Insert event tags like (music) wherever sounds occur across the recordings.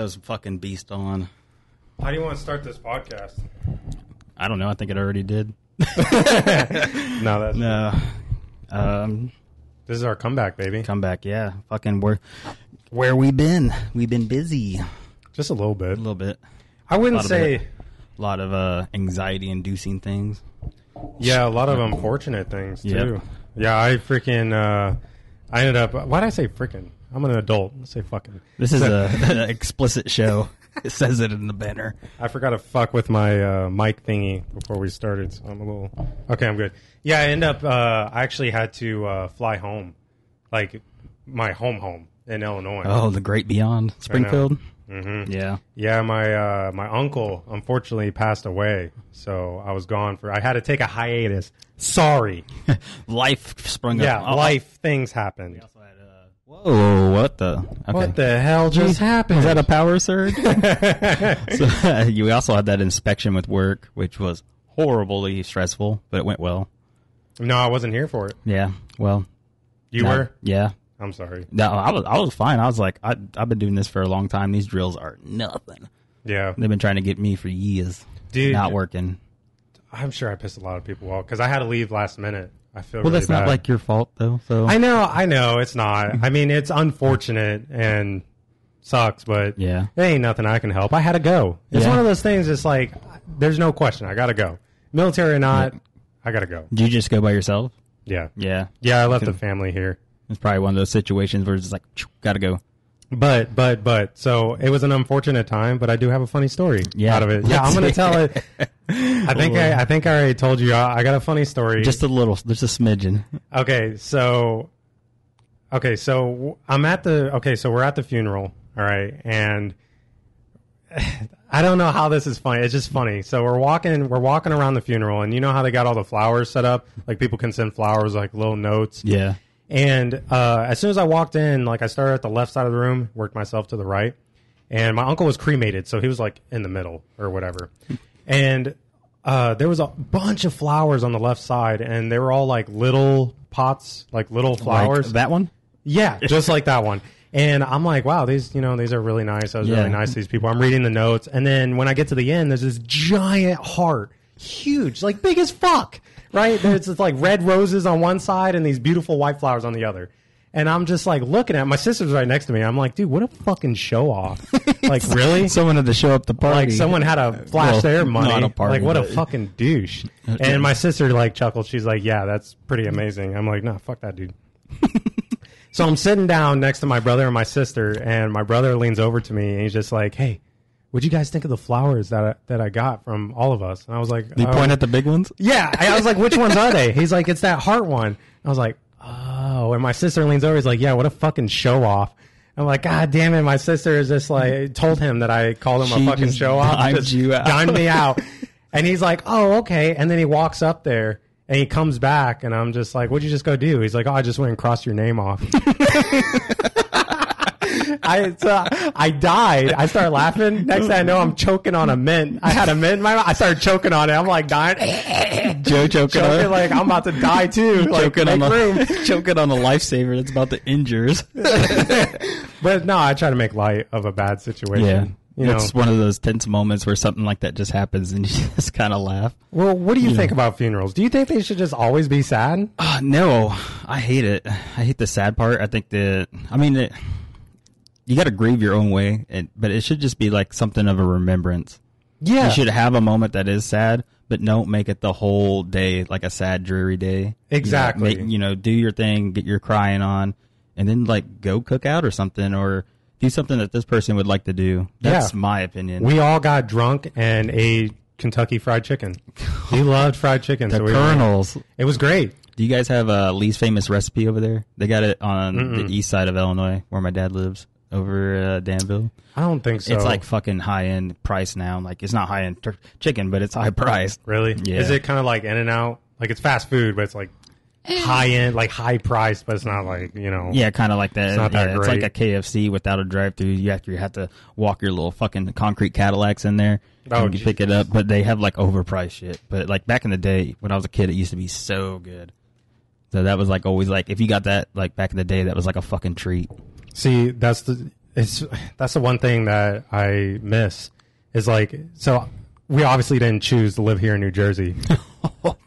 those fucking beasts on. How do you want to start this podcast? I don't know. I think it already did. (laughs) No, that's (laughs) No. Um, this is our comeback, baby. Comeback. Yeah. Fucking where where we been? We've been busy Just a little bit. a little bit. I wouldn't of say. A lot of uh, anxiety inducing things. Yeah, a lot of unfortunate things too. Yep. Yeah, I freaking. Uh, I ended up. Why did I say freaking? I'm an adult. Let's say fucking. This is a an explicit show. It says it in the banner. I forgot to fuck with my uh, mic thingy before we started, so I'm a little. Okay, I'm good. Yeah, I end up. Uh, I actually had to uh, fly home, like my home home in Illinois. Oh, the great beyond Springfield. hmm Yeah. Yeah, my uh, my uncle unfortunately passed away, so I was gone for. I had to take a hiatus. Sorry. (laughs) Life sprung Yeah, up. Yeah, life things happened. Uh, Whoa! What the? Okay. What the hell just happened? Was that a power surge? (laughs) so, (laughs) you also had that inspection with work, which was horribly stressful, but it went well. no, I wasn't here for it. Yeah. Well, You no- were. Yeah. I'm sorry. No, I was. I was fine. I was like, I, I've been doing this for a long time. These drills are nothing. Yeah, They've been trying to get me for years. Dude. not working. I'm sure I pissed a lot of people off because I had to leave last minute. I feel. Well, really that's not like your fault though. So I know, I know, it's not. (laughs) I mean, it's unfortunate and sucks, but yeah. it ain't nothing I can help. I had to go. It's Yeah. one of those things. It's like there's no question. I got to go. Military or not, I got to go. Did you just go by yourself? Yeah, Yeah. yeah. I left the family here. It's probably one of those situations where it's like, got to go. But but but so it was an unfortunate time, but I do have a funny story Yeah. out of it. Yeah, I'm gonna tell it. I think I, I think I already told you. I, I got a funny story. Just a little, just a smidgen. okay. So okay, so w- I'm at the okay. So we're at the funeral. All right, and (sighs) I don't know how this is funny. It's just funny. So we're walking, we're walking around the funeral, and you know how they got all the flowers set up. Like people can send flowers, like little notes. Yeah. And uh, as soon as I walked in, like I started at the left side of the room, worked myself to the right, and my uncle was cremated, so he was like in the middle or whatever. And uh, there was a bunch of flowers on the left side, and they were all like little pots, like little flowers. Like that one? Yeah, just like that one. And I'm like, wow, these, you know, these are really nice. I was Yeah. really nice to these people. I'm reading the notes. And then when I get to the end, there's this giant heart, huge, like big as fuck, right? There's just like red roses on one side and these beautiful white flowers on the other. And I'm just like looking at it. my sister's right next to me. I'm like, dude, what a fucking show off. (laughs) like, really? Someone had to show up the party. like someone had to flash Well, their money. not a party, like what a fucking douche. (laughs) And my sister like chuckled. She's like, "Yeah, that's pretty amazing." I'm like, nah, fuck that dude." (laughs) so I'm sitting down next to my brother and my sister, and my brother leans over to me and he's just like, "Hey, what'd you guys think of the flowers that I, that I got from all of us?" And I was like, You "Oh." point uh, at the big ones? Yeah, I I was like, "Which ones are they?" (laughs) He's like, "It's that heart one." I was like, "Oh." And my sister leans over. He's like, "Yeah, what a fucking show off." I'm like, God damn it! My sister is just like told him that I called him She a fucking show off. dimed just you out. dimed me out. (laughs) And he's like, "Oh, okay." And then he walks up there and he comes back, and I'm just like, "What'd you just go do?" He's like, "Oh, I just went and crossed your name off." (laughs) I so I died. I started laughing. Next thing I know, I'm choking on a mint. I had a mint in my mouth. I started choking on it. I'm like dying, Joe choking, choking on, like I'm about to die too. Like, choking on a room. (laughs) choking on a lifever that's about to injure us. (laughs) But no, I try to make light of a bad situation. Yeah. You know. it's one of those tense moments where something like that just happens and you (laughs) just kind of laugh. Well, what do you think about funerals? Do you think they should just always be sad? Uh, no, I hate it. I hate the sad part. I think that, I mean, it, you got to grieve your own way, and, but it should just be like something of a remembrance. Yeah. You should have a moment that is sad, but don't make it the whole day like a sad, dreary day. Exactly. You know, make, you know, do your thing, get your crying on, and then like go cook out or something, or do something that this person would like to do. That's Yeah. my opinion. We all got drunk and ate Kentucky Fried Chicken. (laughs) We loved fried chicken. the so we Colonels. It was great. Do you guys have a Lee's Famous Recipe over there? They got it on the east side of Illinois, where my dad lives, over uh, Danville. I don't think so. It's like fucking high end price now. Like it's not high end tur- chicken, but it's high priced. really. Yeah. Is it kind of like In-N-Out? Like it's fast food, but it's like high end, like high priced, but it's not like you know. Yeah, kind of like that. It's not that Yeah, it's like a KFC without a drive through. You have to, you have to walk your little fucking concrete Cadillacs in there Oh, and you pick it up. But they have like overpriced shit. But like back in the day when I was a kid, it used to be so good. So that was like always like if you got that like back in the day, that was like a fucking treat. See, that's the it's that's the one thing that I miss is like so we obviously didn't choose to live here in New Jersey. (laughs)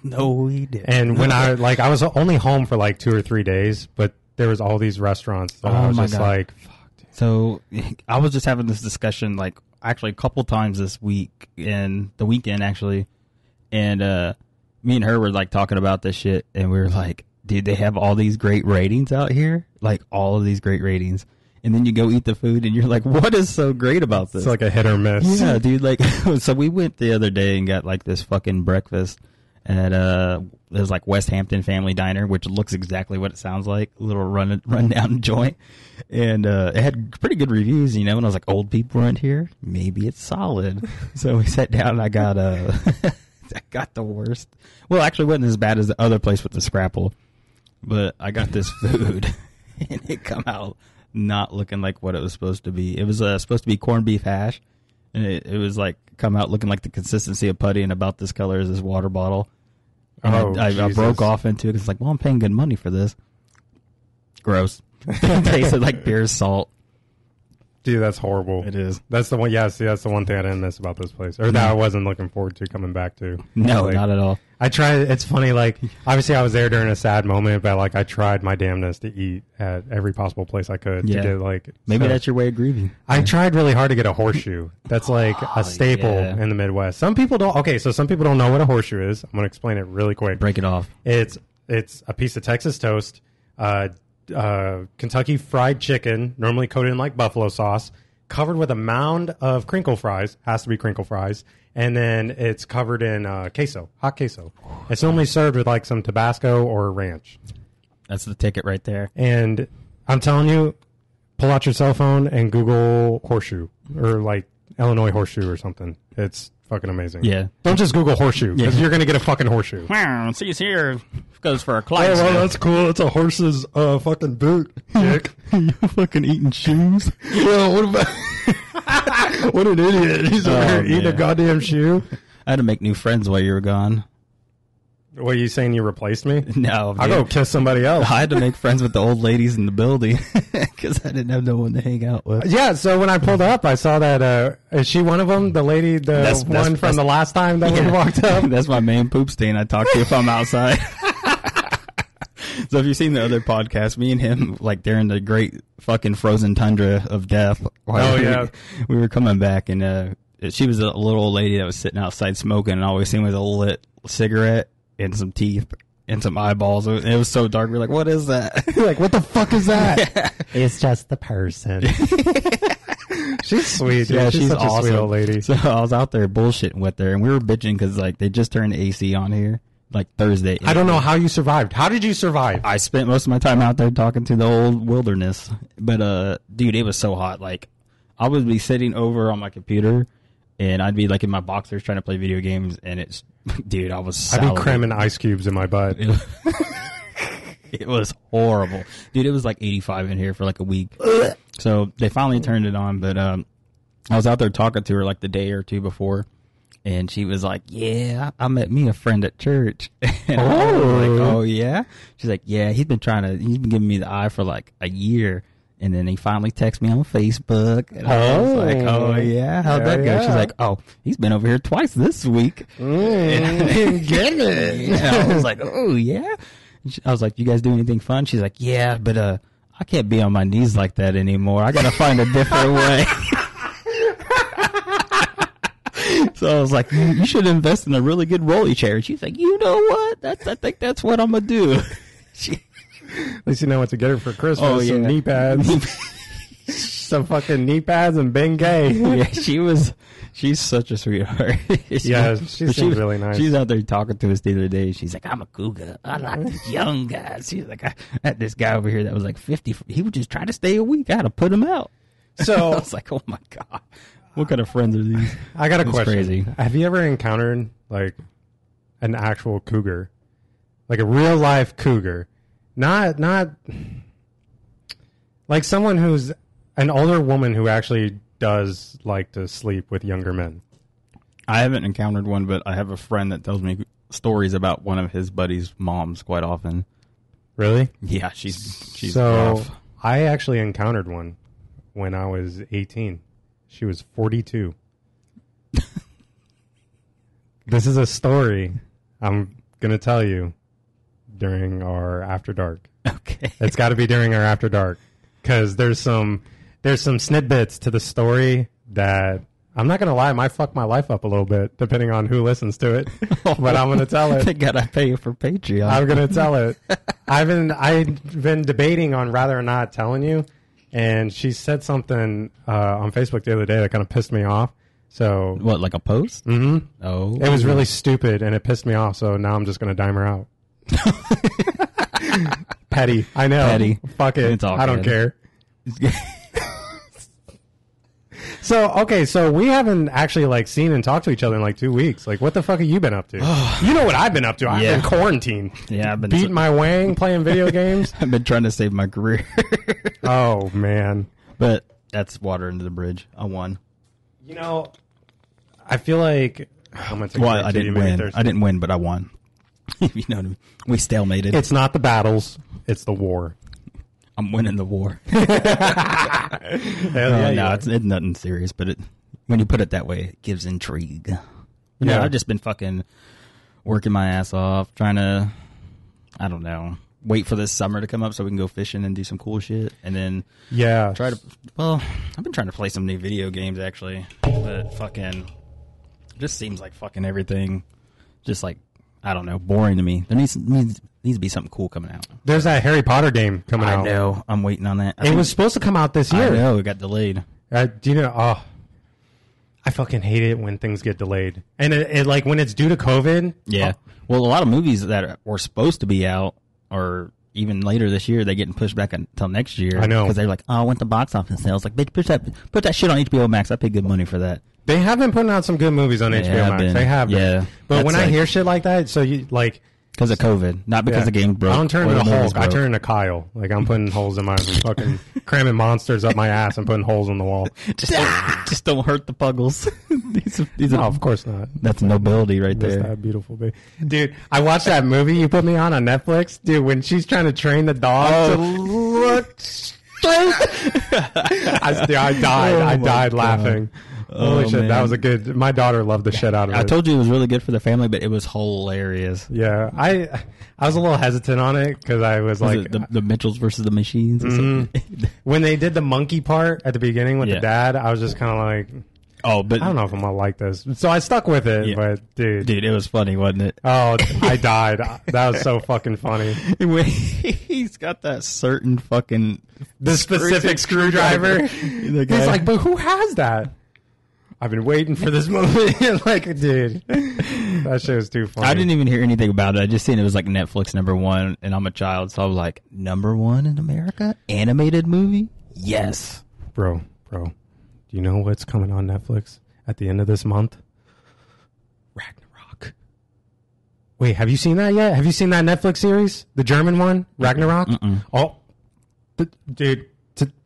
No, we did. And when I (laughs) like I was only home for like 2 or 3 days, but there was all these restaurants that I Oh was my just God. like So (laughs) I was just having this discussion like actually a couple times this week and the weekend actually, and uh, me and her were like talking about this shit, and we were like, dude, they have all these great ratings out here, like all of these great ratings, and then you go eat the food, and you're like, what is so great about this? it's like a hit or miss. Yeah, dude. Like, (laughs) so we went the other day and got like this fucking breakfast at uh, it was like Westampton Family Diner, which looks exactly what it sounds like, a little run rundown (laughs) joint, and uh, it had pretty good reviews, you know. And I was like, old people aren't here, maybe it's solid. (laughs) so we sat down and I got uh, I got the worst. Well, actually, it wasn't as bad as the other place with the scrapple, but I got this (laughs) food (laughs) and it come out not looking like what it was supposed to be. It was uh, supposed to be corned beef hash, and it, it was like come out looking like the consistency of putty and about this color as this water bottle. And Oh, I, I, I broke off into it. It's like, well, I'm paying good money for this. Gross. (laughs) Tasted like beer salt. Dude, that's horrible. It is. That's the one. Yeah, see, that's the one thing I didn't miss about this place, or that I wasn't looking forward to coming back to. No, Like, not at all. I tried. It's funny. Like, obviously, I was there during a sad moment, but like, I tried my damnedest to eat at every possible place I could Yeah. to get like. Maybe so- that's your way of grieving. I tried really hard to get a horseshoe. That's like (laughs) Oh, a staple yeah. in the Midwest. Some people don't. Okay, so some people don't know what a horseshoe is. I'm going to explain it really quick. Break it off. It's it's a piece of Texas toast, uh, uh, Kentucky fried chicken, normally coated in like buffalo sauce, covered with a mound of crinkle fries. Has to be crinkle fries, and then it's covered in uh, queso, hot queso. It's normally served with like some Tabasco or ranch. That's the ticket right there. And I'm telling you, pull out your cell phone and Google horseshoe or like Illinois horseshoe or something. It's fucking amazing. Yeah. Don't just Google horseshoe because Yeah. you're gonna get a fucking horseshoe. Wow, see here goes for a Oh, Clyde. well, that's cool. It's a horse's uh, fucking boot, (laughs) dick. you fucking eating shoes. (laughs) well, what about? (laughs) what an idiot! He's over Oh, here eating a man. goddamn shoe. I had to make new friends while you were gone. What are you saying? You replaced me? (laughs) No, I'll dude. go kiss somebody else. I had to make (laughs) friends with the old ladies in the building because I didn't have no one to hang out with. Yeah, so when I pulled up, I saw that. Uh, is she one of them? The lady, the That's- one that's- from that's- the last time that we walked up. That's my main poop stain. I talk to if I'm outside. (laughs) so if you've seen the other podcast, me and him, like during the great fucking frozen tundra of death. Oh, we- yeah. (laughs) we were coming back and uh, she was a little old lady that was sitting outside smoking, and always seen with a lit cigarette and some teeth. And some eyeballs. It was so dark. We are like, "What is that?" (laughs) like, what the fuck is that? it's just the person. she's sweet. Dude. Yeah, she's, she's such a awesome. sweet old lady. So I was out there bullshitting with her, and we were bitching because like they just turned AC on here like Thursday. I don't know how you survived. How did you survive? I spent most of my time out there talking to the old wilderness, but uh, dude, it was so hot. Like I would be sitting over on my computer, and I'd be like in my boxers trying to play video games, and it's, (laughs) dude, I was. I'd be cramming ice cubes in my butt. It was, (laughs) it was horrible, dude. It was like 85 in here for like a week. So they finally turned it on, but um, I was out there talking to her like the day or two before, and she was like, "Yeah, I met me a friend at church." (laughs) And I was like, Oh. "Oh yeah." She's like, "Yeah, he's been trying to. He's been giving me the eye for like a year." And then he finally texted me on Facebook. And I was Oh. like, oh, yeah? How'd Yeah, that go? She's like, oh, he's been over here twice this week. (laughs) Mm, (laughs) get it. Yeah, I was like, oh yeah. I was like, you guys do anything fun? She's like, yeah, but uh, I can't be on my knees like that anymore. I gotta find a different way. So I was like, you, should invest in a really good rolly chair. And she's like, you know what? That's I think that's what I'm gonna do. (laughs) she, At least you know what to get her for Christmas. Oh, Some knee pads. (laughs) some fucking knee pads and Bengay. (laughs) yeah, she was. She's such a sweetheart. Yeah, she but seems was- really nice. She's out there talking to us the other day. She's like, "I'm a cougar. I like these young guys." She's like, "I had this guy over here that was like 50. He would just try to stay a week. I had to put him out." So I was like, "Oh my god, what kind of friends are these?" (laughs) I got a It's question. crazy. Have you ever encountered like an actual cougar, like a real life cougar, not not like someone who's an older woman who actually does like to sleep with younger men? I haven't encountered one, but I have a friend that tells me stories about one of his buddies' moms quite often. Really? Yeah, she's she's so rough. I actually encountered one when I was 18. She was 42. this is a story I'm going to tell you during our after dark. Okay. It's got to be during our after dark cuz there's some there's some snippets to the story that I'm not going to lie, I might fuck my life up a little bit depending on who listens to it. (laughs) but I'm going to tell it. They gotta pay you for Patreon. I'm gonna tell it. (laughs) I've been I've been debating on rather or not telling you, and she said something uh, on Facebook the other day that kind of pissed me off. So what, like a post? mhm. Oh, it was really stupid, and it pissed me off. So now I'm just gonna dime her out. (laughs) Petty, I know. Petty. Fuck it. It's all I don't good. care. (laughs) So okay, so we haven't actually like seen and talked to each other in like two weeks. Like, what the fuck have you been up to? (sighs) Oh. you know what I've been up to? I've Yeah. been quarantined, yeah, I've been beating my wang, playing video games. (laughs) I've been trying to save my career, (laughs) Oh man. but that's water into the bridge. I won. You know, I feel like I'm gonna take a Well, drink I too, you didn't made me win. thirsty. I didn't win, but I won. (laughs) you know what I mean? We stalemated. It's not the battles; it's the war. I'm winning the war. (laughs) Hell yeah, you no, it's, it's nothing serious, but it when you put it that way, it gives intrigue. No, Yeah. I've just been fucking working my ass off, trying to, I don't know, wait for this summer to come up so we can go fishing and do some cool shit, and then yeah. try to. Well, I've been trying to play some new video games actually, but fucking, just seems like fucking everything, just like I don't know, boring to me. There needs needs, needs to be something cool coming out. There's that Harry Potter game coming I out. know. I'm waiting on that. I It was supposed to come out this year. I know it got delayed. Uh, do you know? Oh, I fucking hate it when things get delayed, and it, it like when it's due to COVID. Yeah. Well, a lot of movies that were supposed to be out or even later this year, they're getting pushed back until next year. I know. because they're like, "Oh, I went to box office sales." Like, bitch, put that put that shit on HBO Max. I paid good money for that. They have been putting out some good movies on They HBO Max. been. They have, been. Yeah. But when I like- hear shit like that, so you like Because of COVID, not because Yeah. the game broke. I don't turn into Hulk. I turn into Kyle. Like I'm putting holes in my fucking (laughs) cramming monsters up my ass and putting holes in the wall. (laughs) just, don't, (laughs) just don't hurt the puggles. these are, these No, are, of course not. that's nobility right Just there. that beautiful baby. Dude, I watched that movie you put me on on Netflix. Dude, when she's trying to train the dog oh. to look straight. I, dude, I died. Oh I died God. laughing. Holy Oh, shit, that was a good. My daughter loved the shit out of it. I told you it was really good for the family, but it was hilarious. Yeah, I I was a little hesitant on it because I was Was like, the, the Mitchells versus the Machines. Or mm-hmm. something? (laughs) when they did the monkey part at the beginning with Yeah. the dad, I was just kind of like, oh, but I don't know if I'm gonna like this. So I stuck with it, Yeah. but dude, dude, it was funny, wasn't it? oh, (laughs) I died. that was so fucking funny. (laughs) he's got that certain fucking The specific screwdriver. The He's like, but who has that? I've been waiting for this moment. (laughs) like, dude, that shit was too funny. I didn't even hear anything about it. I just seen it was like Netflix number one, and I'm a child, so I was like, number one in America, animated movie. Yes, bro, bro. Do you know what's coming on Netflix at the end of this month? Ragnarok. Wait, have you seen that yet? Have you seen that Netflix series, the German one, Ragnarok? Oh, th- dude,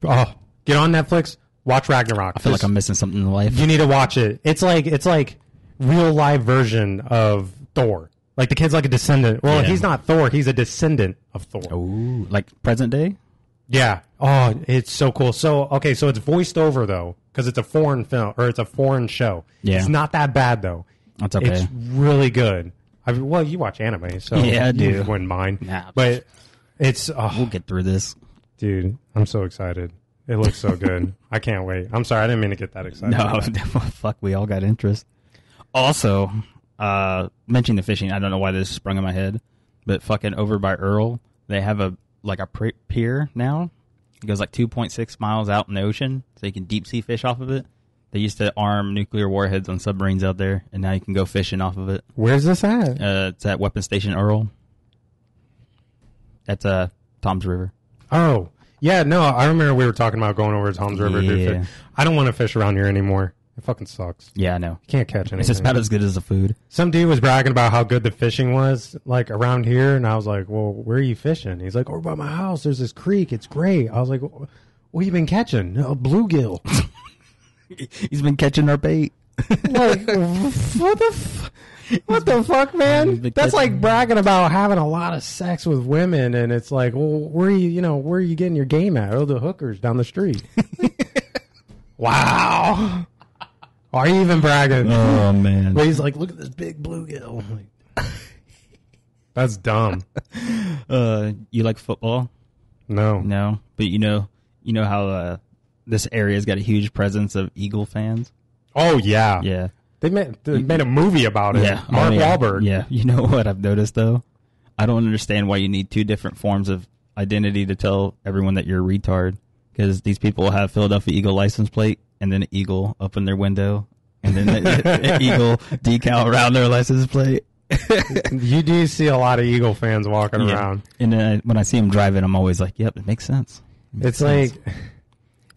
oh, get on Netflix, watch Ragnarok. I feel like I'm missing something in life. You need to watch it. It's like it's like real live version of Thor. Like the kid's like a descendant. Well, Yeah. he's not Thor. He's a descendant of Thor. Ooh, like present day. Yeah. Oh, it's so cool. So okay, so it's voiced over though, because it's a foreign film or it's a foreign show. Yeah. It's not that bad though. That's okay. It's really good. I mean, well, you watch anime, so (laughs) Yeah, I you do. wouldn't mind. Nah. But it's oh, We'll get through this. dude, I'm so excited. It looks so good. (laughs) I can't wait. I'm sorry, I didn't mean to get that excited. No, (laughs) fuck, we all got interest. Also, uh, mentioning the fishing, I don't know why this sprung in my head, but fucking over by Earle, they have a like a pier now. It goes like 2.6 miles out in the ocean, so you can deep sea fish off of it. They used to arm nuclear warheads on submarines out there, and now you can go fishing off of it. Where's this at? Uh, it's at Weapon Station Earle. That's uh, Toms River. Oh, yeah, no, I remember we were talking about going over to Toms River. to Yeah. fish. I don't want to fish around here anymore. It fucking sucks. Yeah, I know. You can't catch anything. It's just about as good as the food. Some dude was bragging about how good the fishing was, like around here, and I was like, "Well, where are you fishing?" He's like, "Over by my house. There's this creek. It's great." I was like, "What you been catching? A bluegill." (laughs) He's been catching our bait. like, (laughs) what the, (laughs) what the fuck, man? That's like bragging about having a lot of sex with women, and it's like, well, where are you? You know, where are you getting your game at? Oh, the hookers down the street. (laughs) Wow. Why are you even bragging? Oh man. But he's like, look at this big bluegill. (laughs) Like, That's dumb. Uh, you like football? No. No, but you know, you know how uh, this area's got a huge presence of Eagle fans. Oh yeah. Yeah, They made they made a movie about it. yeah. Mark Oh, yeah. Wahlberg. Yeah, (laughs) you know what I've noticed though? I don't understand why you need two different forms of identity to tell everyone that you're a retard. Because these people have Philadelphia Eagle license plate and then an eagle up in their window, and then an (laughs) (laughs) eagle decal around their license plate. You do see a lot of Eagle fans walking around. And then I, when I see them driving, I'm always like, "Yep, it makes sense." It makes It's like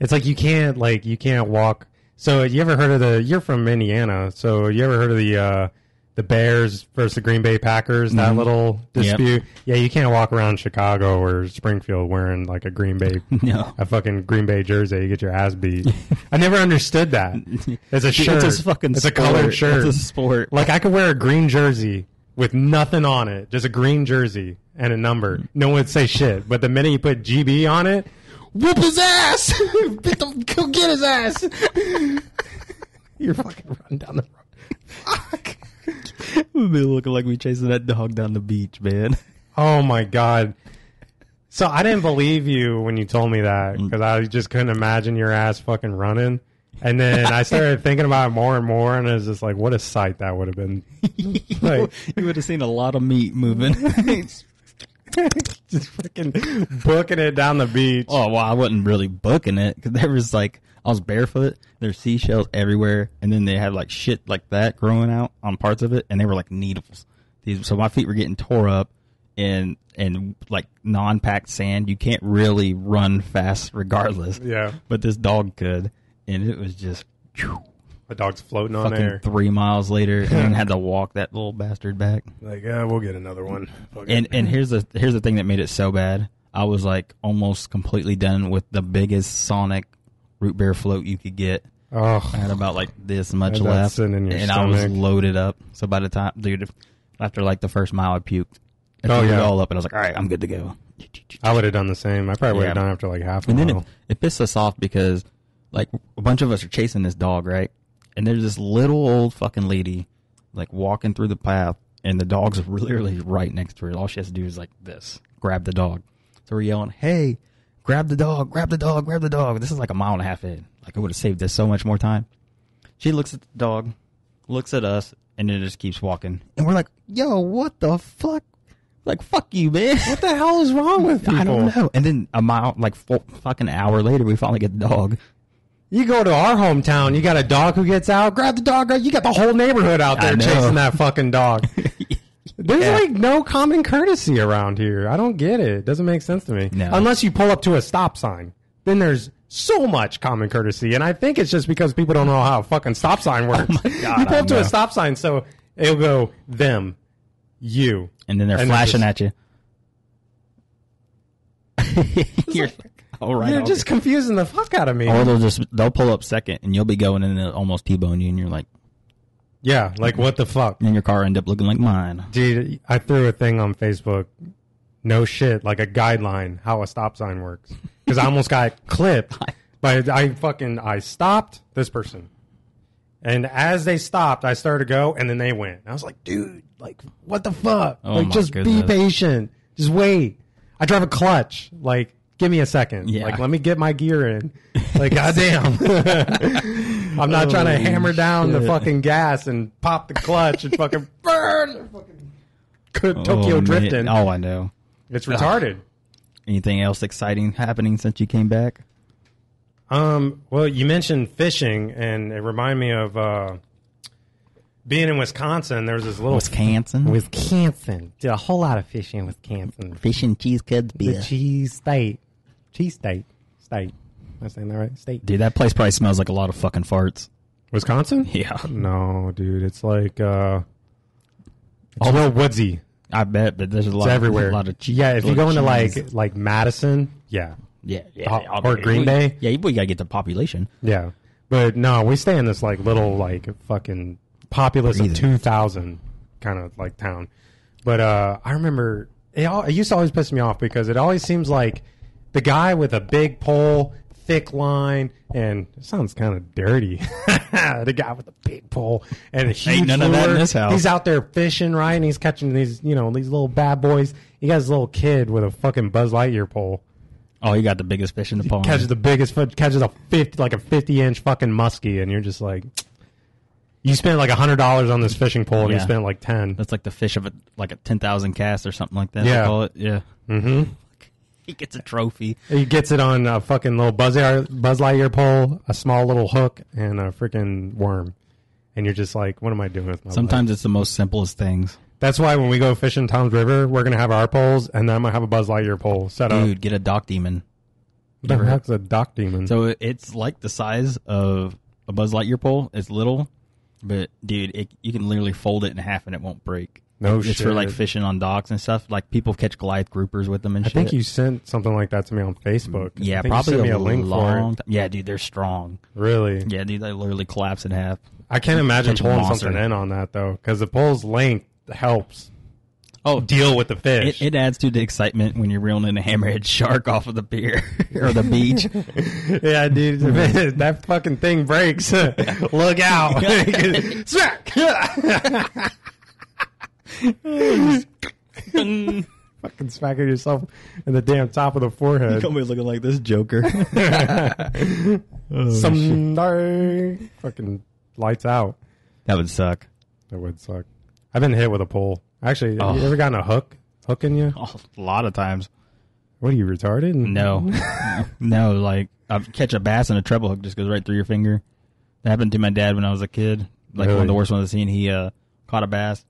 it's like you can't like you can't walk. So you ever heard of the? You're from Indiana, so you ever heard of the uh, the Bears versus the Green Bay Packers? That Mhm. little Yep. dispute. Yeah, you can't walk around Chicago or Springfield wearing like a Green Bay (laughs) no. a fucking Green Bay jersey. You get your ass beat. I never understood that. (laughs) It's a shirt. It's a fucking. It's a sport. colored shirt. It's a sport. Like I could wear a green jersey with nothing on it, just a green jersey and a number. No one would say shit. But the minute you put GB on it, whoop his ass! (laughs) Get the, go get his ass! (laughs) You're fucking running down the road. Fuck. We'd be looking like we chasing that dog down the beach, man. Oh my god. So I didn't believe you when you told me that Mm. because I just couldn't imagine your ass fucking running. And then I started (laughs) thinking about it more and more, and I was just like, what a sight that would have been. Like- you would have seen a lot of meat moving. (laughs) just fucking booking it down the beach. oh well, I wasn't really booking it because there was like I was barefoot. There's seashells everywhere, and then they had like shit like that growing out on parts of it, and they were like needles. These, so my feet were getting tore up, and and like non-packed sand. You can't really run fast regardless. Yeah. But this dog could, and it was just. phew, The dog's floating on fucking there. three miles later, and (laughs) had to walk that little bastard back. Like, yeah, we'll get another one. Fuck it. And and here's the here's the thing that made it so bad. I was like almost completely done with the biggest Sonic root beer float you could get. Oh. I oh, had about like this much left, sitting in your and I was stomach. loaded up. So by the time, dude, after like the first mile, I puked. I Oh, threw it yeah. all up, and I was like, all right, I'm good to go. I would have done the same. I probably would have Yeah. done after like half a And then mile. it, it pissed us off because like a bunch of us are chasing this dog, right? And there's this little old fucking lady like walking through the path and the dog's (laughs) literally right next to her. All she has to do is like this. Grab the dog. So we're yelling, Hey, grab the dog, grab the dog, grab the dog. This is like a mile and a half in. Like I would have saved us so much more time. She looks at the dog, looks at us, and then just keeps walking. And we're like, Yo, what the fuck? Like fuck you, man. what the hell is wrong with people? (laughs) I don't know. And then a mile, like four, fucking hour later, we finally get the dog. You go to our hometown, you got a dog who gets out, grab the dog, you got the whole neighborhood out there chasing that fucking dog. (laughs) There's Yeah. like no common courtesy around here. I don't get it. It doesn't make sense to me. No. Unless you pull up to a stop sign. Then there's so much common courtesy. And I think it's just because people don't know how a fucking stop sign oh works. Oh God, you pull I up to know. a stop sign, so it'll go them, you. and then they're And they're flashing just- at you. (laughs) (laughs) You're all right. You're I'll just confusing the fuck out of me. or they'll just they'll pull up second, and you'll be going, in and almost t-bone you, and you're like, yeah, like what the fuck? and your car end up looking like mine. Dude, I threw a thing on Facebook. No shit, like a guideline how a stop sign works. Because I almost got (laughs) clipped. But I fucking I stopped this person, and as they stopped, I started to go, and then they went. I was like, dude, like what the fuck? Oh like my just goodness. be patient. Just wait. I drive a clutch. Like give me a second. Yeah. Like let me get my gear in. (laughs) Like goddamn. (laughs) I'm not trying to hammer down the fucking gas and pop the clutch and fucking (laughs) burn. Fucking Tokyo Oh, man. drifting. Oh, I know. It's retarded. Anything else exciting happening since you came back? Um, well, you mentioned fishing, and it reminded me of uh, being in Wisconsin. There was this little Wisconsin, Wisconsin. Did a whole lot of fishing in Wisconsin. fish and cheese cuds The cheese state, cheese state, state. Am I saying that right? State. Dude, that place probably smells like a lot of fucking farts. Wisconsin? (laughs) Yeah, No, dude. It's like uh, it's real woodsy. I bet, but there's a lot It's everywhere. A lot of cheese. yeah, if you go into like like Madison, yeah, yeah, yeah, or- Green Bay. Yeah, you you gotta get the population. Yeah, but no, we stay in this like little like fucking populace of two thousand kind of like town. But uh, I remember it, all, it used to always piss me off because it always seems like the guy with a big pole, thick line, and it sounds kind of dirty. (laughs) the guy with the big pole and a huge Ain't none of that in this house. He's out there fishing, right? And he's catching these, you know, these little bad boys. He got his little kid with a fucking Buzz Lightyear pole. Oh, you got the biggest fish in the pond. Catches the biggest, catches a fifty, like a fifty inch fucking muskie, and you're just like, you spent like a hundred dollars on this fishing pole, and you spent like ten. That's like the fish of a like a ten thousand cast or something like that. Yeah. call it. Yeah. Mm-hmm. He gets a trophy. He gets it on a fucking little Buzz, Air, Buzz Lightyear pole, a small little hook, and a freaking worm. And you're just like, what am I doing with my life? Sometimes it's the most simplest things. That's why when we go fishing Toms River, we're gonna have our poles, and then I'm gonna have a Buzz Lightyear pole set up. Dude, get a dock demon. What the heck's a dock demon? So it's like the size of a Buzz Lightyear pole. It's little, but dude, it, you can literally fold it in half and it won't break. No It's for like fishing on docks and stuff. Like people catch Goliath groupers with them and shit. I shit. think you sent something like that to me on Facebook. I yeah, think you probably sent me a, link long. for Time. Yeah, dude, they're strong. Really? Yeah, dude, they literally collapse in half. I can't imagine Catch a pulling monster. something in on that though, because the pole's length helps Oh, deal with the fish. It, it adds to the excitement when you're reeling in a hammerhead shark off of the pier (laughs) or the beach. (laughs) yeah, dude, (laughs) that fucking thing breaks. Look out! Smack! You're fucking smacking yourself in the damn top of the forehead. gonna be looking like this Joker. (laughs) Oh, shit. Someday, fucking lights out. that would suck. That would suck. I've been hit with a pole. Actually, have you Oh. ever gotten a hook hooking you? (laughs) Oh, a lot of times. What are you retarded? No, (laughs) no. Like I catch a bass and a treble hook just goes right through your finger. That happened to my dad when I was a kid. Like one Really? of the worst ones I've seen. He uh, caught a bass,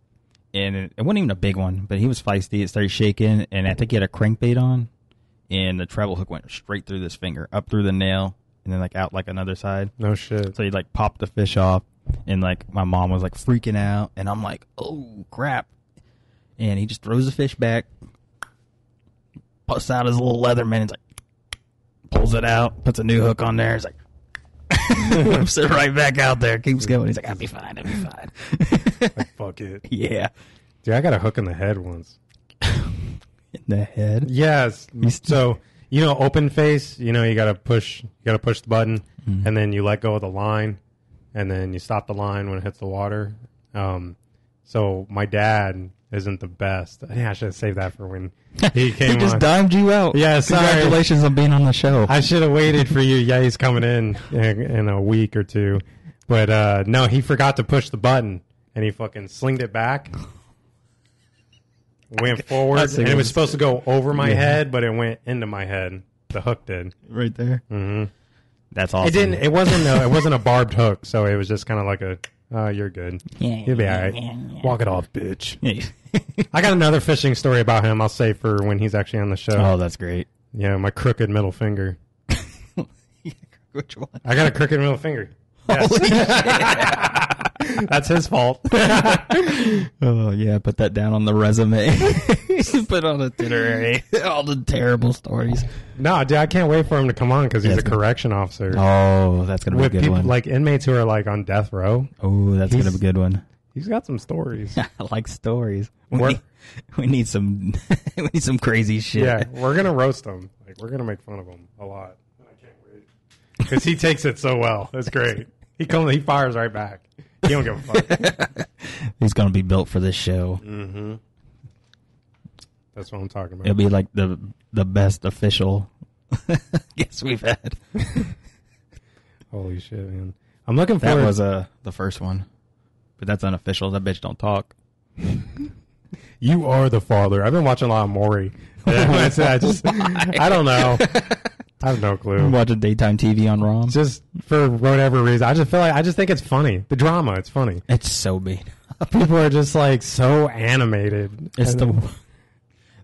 and it, it wasn't even a big one, but he was feisty. It started shaking, and I think he had a crankbait on, and the treble hook went straight through this finger, up through the nail, and then like out like another side. No shit. So he like popped the fish off, and like my mom was like freaking out, and I'm like, oh crap! And he just throws the fish back, puts out his little Leatherman, and like pulls it out, puts a new hook on there. He's like, (laughs) whips it right back out there, keeps going. He's like, I'll be fine, I'll be fine. Like (laughs) fuck it. yeah, Dude, I got a hook in the head once. (laughs) in the head. Yes. So you know, open face. You know, you gotta push. You gotta push the button, Mm-hmm. and then you let go of the line, and then you stop the line when it hits the water. Um, so my dad isn't the best. Yeah, I should have saved that for when (laughs) he came He just on. dimed you out. Yeah, sorry. Congratulations on being on the show. I should have waited for you. Yeah, he's coming in, in in a week or two. But uh, no, he forgot to push the button, and he fucking slinged it back. Went (laughs) forward, and it was supposed to go over my head, but it went into my head. The hook did. right there. hmm That's awesome. It didn't. It wasn't. A, it wasn't a (laughs) barbed hook, so it was just kind of like a. Oh, you're good. Yeah, You'll be yeah, all right. Walk it off, bitch. (laughs) I got another fishing story about him. I'll say for when he's actually on the show. oh, that's great. Yeah, my crooked middle finger. Which one? I got a crooked middle finger. Holy That's his fault. (laughs) Oh yeah, put that down on the resume. (laughs) put on the itinerary. (laughs) All the terrible stories. no, dude, I can't wait for him to come on because he's Yeah, a gonna- correction officer Oh, that's gonna be with a good people one. like inmates who are like on death row. oh, that's gonna be a good one. He's got some stories. I like stories. We We're- we need some. we need some crazy shit. yeah, we're gonna roast him. Like we're gonna make fun of him a lot. I can't wait because he takes it so well. It's great. He comes. He fires right back. He don't give a fuck. (laughs) He's gonna be built for this show. mm-hmm. That's what I'm talking about. It'll be like the the best official (laughs) guess we've had. (laughs) Holy shit, man! I'm looking for That forward. was uh the first one, but that's unofficial. That bitch don't talk. You are the father. I've been watching a lot of Maury. I just, I don't know. I have no clue. Watching daytime TV on ROM. Just for whatever reason, I just feel like I just think it's funny. The drama, it's funny. It's so mean. People are just like so animated. It's the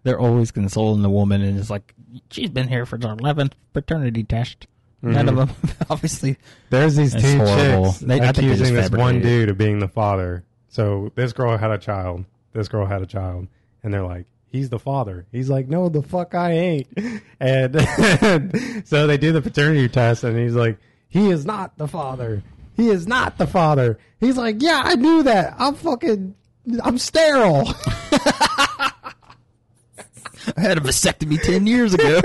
they're always consoling the woman, and it's like she's been here for the eleventh paternity test. None of mm-hmm. them, (laughs) obviously. there's these It's two horrible. chicks They- I think they accusing just this one fabricated it. dude of being the father. So this girl had a child. This girl had a child, and they're like, "He's the father." He's like, "No, the fuck I ain't." (laughs) And (laughs) so they do the paternity test, and he's like, "He is not the father. He is not the father." He's like, "Yeah, I knew that. I'm fucking, I'm sterile." (laughs) I had a vasectomy ten years ago.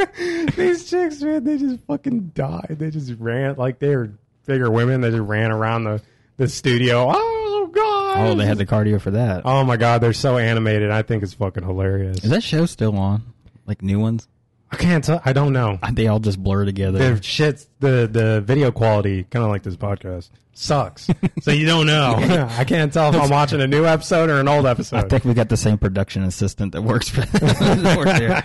These chicks, man, they just fucking died. They just ran like they were bigger women. They just ran around the the studio. Ah, Oh god! Oh, they had the cardio for that. Oh my god, they're so animated. I think it's fucking hilarious. Is that show still on? Like new ones? I can't tell. I don't know. They all just blur together. The shit, the the video quality, kind of like this podcast, sucks. (laughs) so you don't know. (laughs) I can't tell if I'm watching a new episode or an old episode. I think we got the same production assistant that works for (laughs) that works there.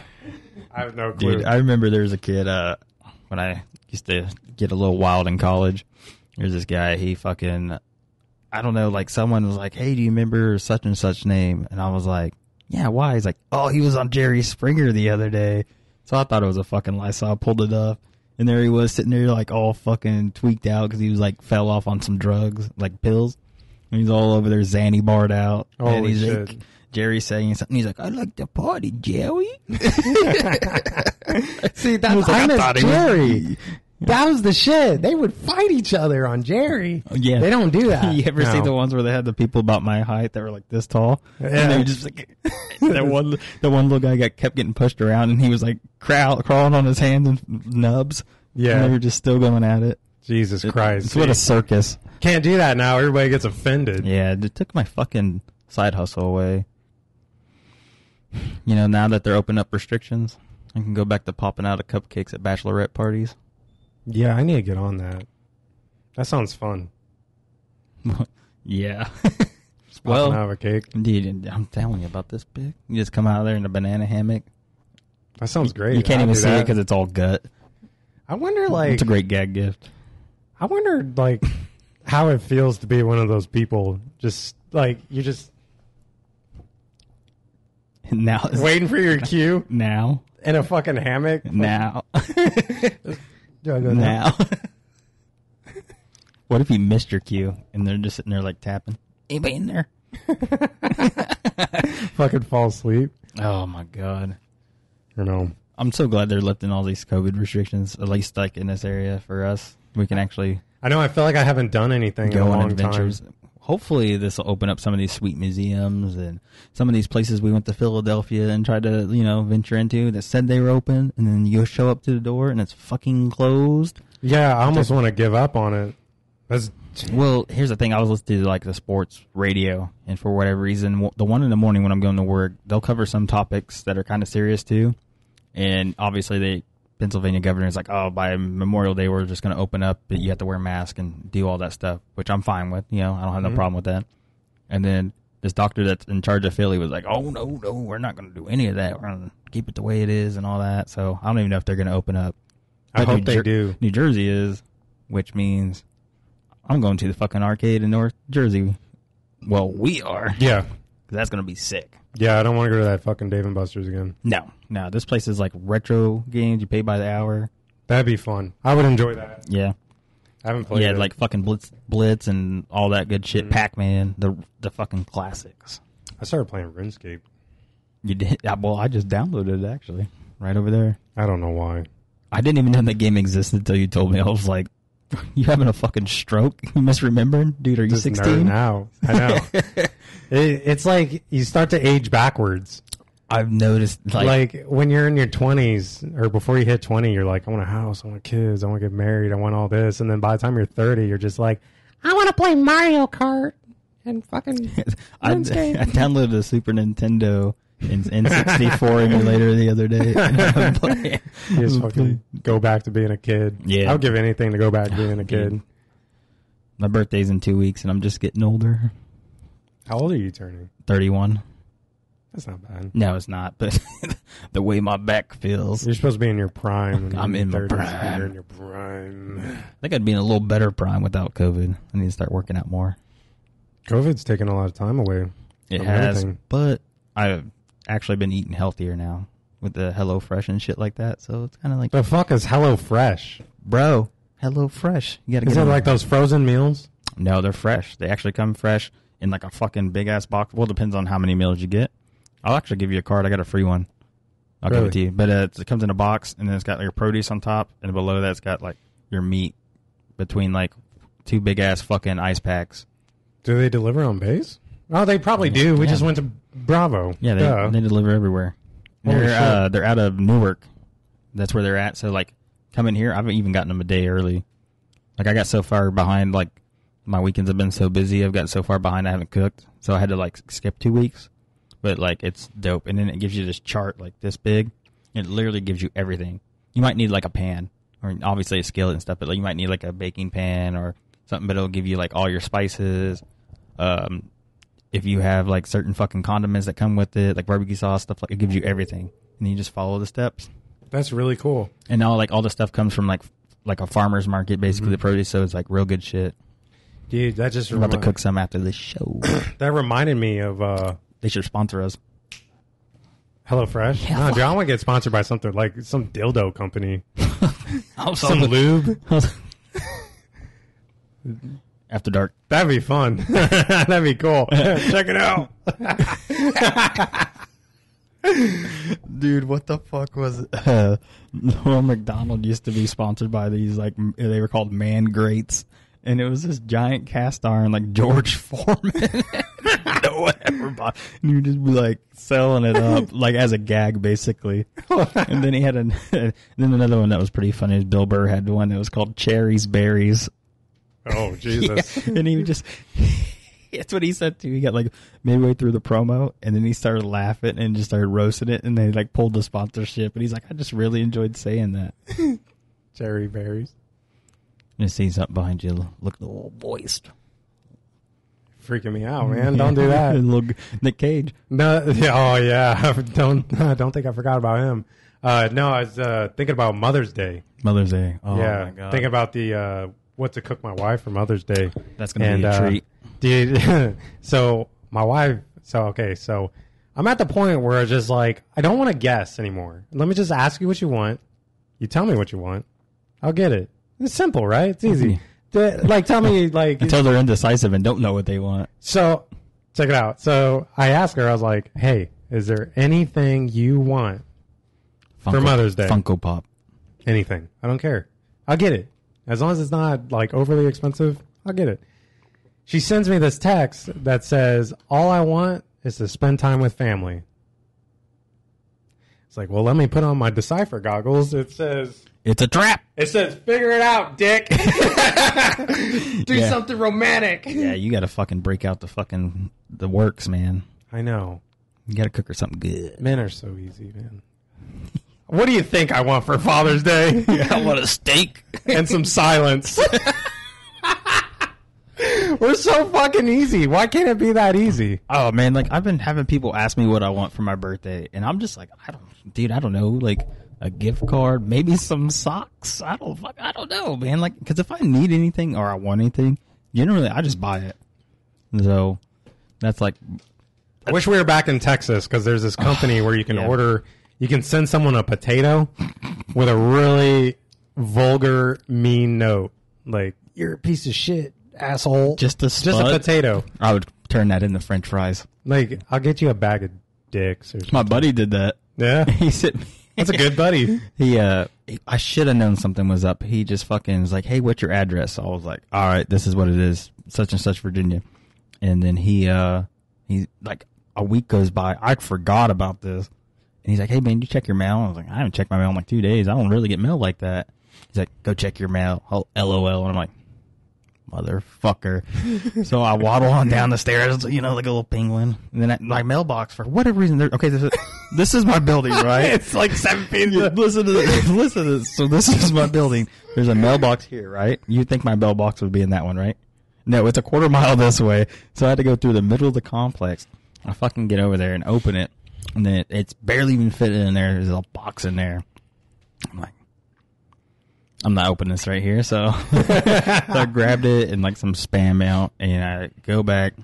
I have no clue. Dude, I remember there was a kid uh, when I used to get a little wild in college. There's this guy. He fucking, I don't know. Like someone was like, "Hey, do you remember such and such name?" And I was like, "Yeah, why?" He's like, "Oh, he was on Jerry Springer the other day." So I thought it was a fucking lie. So I pulled it up, and there he was sitting there like all fucking tweaked out because he was like fell off on some drugs, like pills. And he's all over there Zanny barred out. and he's shit. like, Jerry's saying something. He's like, "I like to party, Jerry." (laughs) (laughs) See, I was like, I, I thought he was- Jerry. (laughs) That was the shit. They would fight each other on Jerry. Uh, yeah. They don't do (laughs) that. you ever see No. the ones where they had the people about my height that were like this tall? Yeah. And they were just like (laughs) that one (laughs) the one little guy got kept getting pushed around and he was like crawl, crawling on his hands and nubs. Yeah. And they were just still going at it. Jesus Christ. It's what a circus. Can't do that now. Everybody gets offended. Yeah, it took my fucking side hustle away. You know, now that they're opening up restrictions, I can go back to popping out of cupcakes at bachelorette parties. Yeah, I need to get on that. That sounds fun. (laughs) yeah. (laughs) Well- out of a cake. Indeed, I'm telling you about this big. You just come out of there in a banana hammock. That sounds great. You can't I'll even see it because it's all gut. I wonder, like, it's a great gag gift. I wonder, like, (laughs) how it feels to be one of those people. Just like you're just Now, waiting for your cue now, in a fucking hammock. now, Do I go now. (laughs) what if you missed your cue and they're just sitting there like tapping? Anybody in there? (laughs) (laughs) fucking fall asleep. Oh my god! You know. I'm so glad they're lifting all these COVID restrictions, at least like in this area for us. We can actually I know. I feel like I haven't done anything in go a on long adventures. time. Hopefully, this will open up some of these sweet museums and some of these places we went to Philadelphia and tried to, you know, venture into that said they were open, and then you show up to the door and it's fucking closed. Yeah, I almost want to give up on it. That's Well, here's the thing: I was listening to like the sports radio, and for whatever reason, the one in the morning when I'm going to work, they'll cover some topics that are kind of serious too. And obviously, the Pennsylvania governor is like, "Oh, by Memorial Day, we're just going to open up, but you have to wear a mask and do all that stuff," which I'm fine with. You know, I don't have no Mhm. problem with that. And then this doctor that's in charge of Philly was like, "Oh no, no, we're not going to do any of that. We're going to keep it the way it is and all that." So I don't even know if they're going to open up. I But hope New they Jer- do. New Jersey is, which means I'm going to the fucking arcade in North Jersey. Well, we are. Yeah, That's going to be sick. yeah. I don't want to go to that fucking Dave and Buster's again. No, no. This place is like retro games. You pay by the hour. That'd be fun. I would enjoy that. Yeah. I haven't played. yeah, it. like fucking Blitz, Blitz, and all that good shit. Mhm. Pac Man, the the fucking classics. I started playing RuneScape. You did? Yeah, (laughs) well, I just downloaded it actually, right over there. I don't know why. I didn't even know that game existed until you told me. (laughs) I was like, (laughs) "You having a fucking stroke? You misremembering, dude? Are you Just sixteen? nerd now. I know. It, it's like you start to age backwards. I've noticed, like, Like, when you're in your 20s or before you hit 20, you're like, I want a house, I want kids, I want to get married, I want all this. And then by the time you're 30, you're just like, I want to play Mario Kart and fucking. (laughs) I, I downloaded a Super Nintendo and N64 emulator the other day. (laughs) and I'm (laughs) playing- You just fucking go back to being a kid. Yeah. I would give anything to go back to being a kid. My birthday's in two weeks, and I'm just getting older. How old are you turning? 31. That's not bad. No, it's not, but (laughs) the way my back feels. You're supposed to be in your prime. when (laughs) I'm you're in my 30s. prime. You're in your prime. I think I'd be in a little better prime without COVID. I need to start working out more. COVID's taken a lot of time away. It From has, everything. but I've actually been eating healthier now with the Hello Fresh and shit like that. So it's kind of like, The fuck is Hello Fresh? bro, Hello Fresh. You gotta Is get it like those frozen meals? No, they're fresh. They actually come fresh in like a fucking big ass box. Well, it depends on how many meals you get. I'll actually give you a card. I got a free one. I'll give it to you. But uh, it comes in a box, and then it's got your produce on top, and below that, it's got like your meat between like two big ass fucking ice packs. Do they deliver on base? Oh, they probably do. We Yeah. just went to Bravo. Yeah, they, Duh. they deliver everywhere. They're uh, they're out of Newark, that's where they're at. So like coming here, I haven't even gotten them a day early. Like I got so far behind. Like my weekends have been so busy. I've gotten so far behind. I haven't cooked, so I had to like skip two weeks. But like it's dope, and then it gives you this chart like this big. It literally gives you everything. You might need like a pan, or obviously a skillet and stuff, but like you might need like a baking pan or something. But it'll give you like all your spices. Um, if you have like certain fucking condiments that come with it, like barbecue sauce stuff, like it gives you everything, and you just follow the steps. That's really cool. And now like all the stuff comes from like like a farmer's market, basically the produce. So it's like real good shit. Dude, that just I'm about to cook some after this show. (coughs) that reminded me of uh they should sponsor us. HelloFresh. Hell. No, dude, I want to get sponsored by something like some dildo company. (laughs) Some lube. (laughs) after dark. That'd be fun. (laughs) That'd be cool. Check it out. Dude, what the fuck was it? Uh, Norm Macdonald used to be sponsored by these like m- they were called Man Crates, and it was this giant cast iron like George (laughs) Foreman. (laughs) no one ever bought. And you just be like selling it up (laughs) like as a gag, basically. and then he had a then another one that was pretty funny. Bill Burr had one that was called Cherries Berries. Oh Jesus. Yeah, and he would just. That's what he said too. He got like midway through the promo, and then he started laughing and just started roasting it, and they like pulled the sponsorship. And he's like, "I just really enjoyed saying that." Cherry berries. You see something behind you. Look, a little moist. Freaking me out, man. Don't do that. (laughs) Look, Nick Cage. No, oh yeah. (laughs) don't (laughs) don't think I forgot about him. Uh, no, I was uh, thinking about Mother's Day. Mother's Day. Oh yeah, my god, thinking about the uh, what to cook my wife for Mother's Day. that's gonna and, be a uh, treat. Dude, so my wife. So okay, so I'm at the point where it's just like I don't want to guess anymore. Let me just ask you what you want. You tell me what you want. I'll get it. It's simple, right? It's easy. Mm-hmm. The- like tell me like Until they're indecisive and don't know what they want. so check it out. So I asked her, I was like, Hey, is there anything you want? Funko, Mother's Day. Funko Pop. Anything. I don't care. I'll get it. As long as it's not like overly expensive, I'll get it. She sends me this text that says, All I want is to spend time with family. It's like, well, let me put on my decipher goggles. It says It's a trap. it says figure it out, dick. (laughs) Do Yeah. something romantic. Yeah, you got to fucking break out the fucking the works, man. I know. You got to cook her something good. Men are so easy, man. What do you think I want for Father's Day? (laughs) I want a steak. and some silence. (laughs) We're so fucking easy. Why can't it be that easy? Oh man, like I've been having people ask me what I want for my birthday, and I'm just like, I don't, dude, I don't know, like a gift card, maybe some socks. I don't, fuck, I don't know, man. Like, because if I need anything or I want anything, generally I just buy it. So that's like, I wish we were back in Texas because there's this company (sighs) where you can Yeah. order, you can send someone a potato with a really vulgar, mean note. Like, you're a piece of shit, asshole. Just a just a potato. I would turn that into French fries. Like, I'll get you a bag of dicks or something. My buddy did that. Yeah. (laughs) He said, That's a good buddy. (laughs) He, uh, I should have known something was up. He just fucking was like, "Hey, what's your address?" I was like, "All right, this is what it is, such and such, Virginia." And then he, uh, he like a week goes by. I forgot about this, and he's like, "Hey, man, you check your mail?" I was like, "I haven't checked my mail in like two days. I don't really get mail like that." He's like, "Go check your mail." I'll LOL, and I'm like, "Motherfucker!" (laughs) so I waddle on down the stairs, you know, like a little penguin, and then at my mailbox for whatever reason, there. Okay, this is this is my building, (laughs) right? it's like seven feet. Yeah, listen to this. (laughs) Listen to this. So this is my building. There's a mailbox here, right? You think my mailbox would be in that one, right? No, it's a quarter mile this way. So I had to go through the middle of the complex. I fucking get over there and open it, and then it, it's barely even fitting in there. There's a box in there. I'm not opening this right here. So, (laughs) so I grabbed it and like some spam mail, and I go back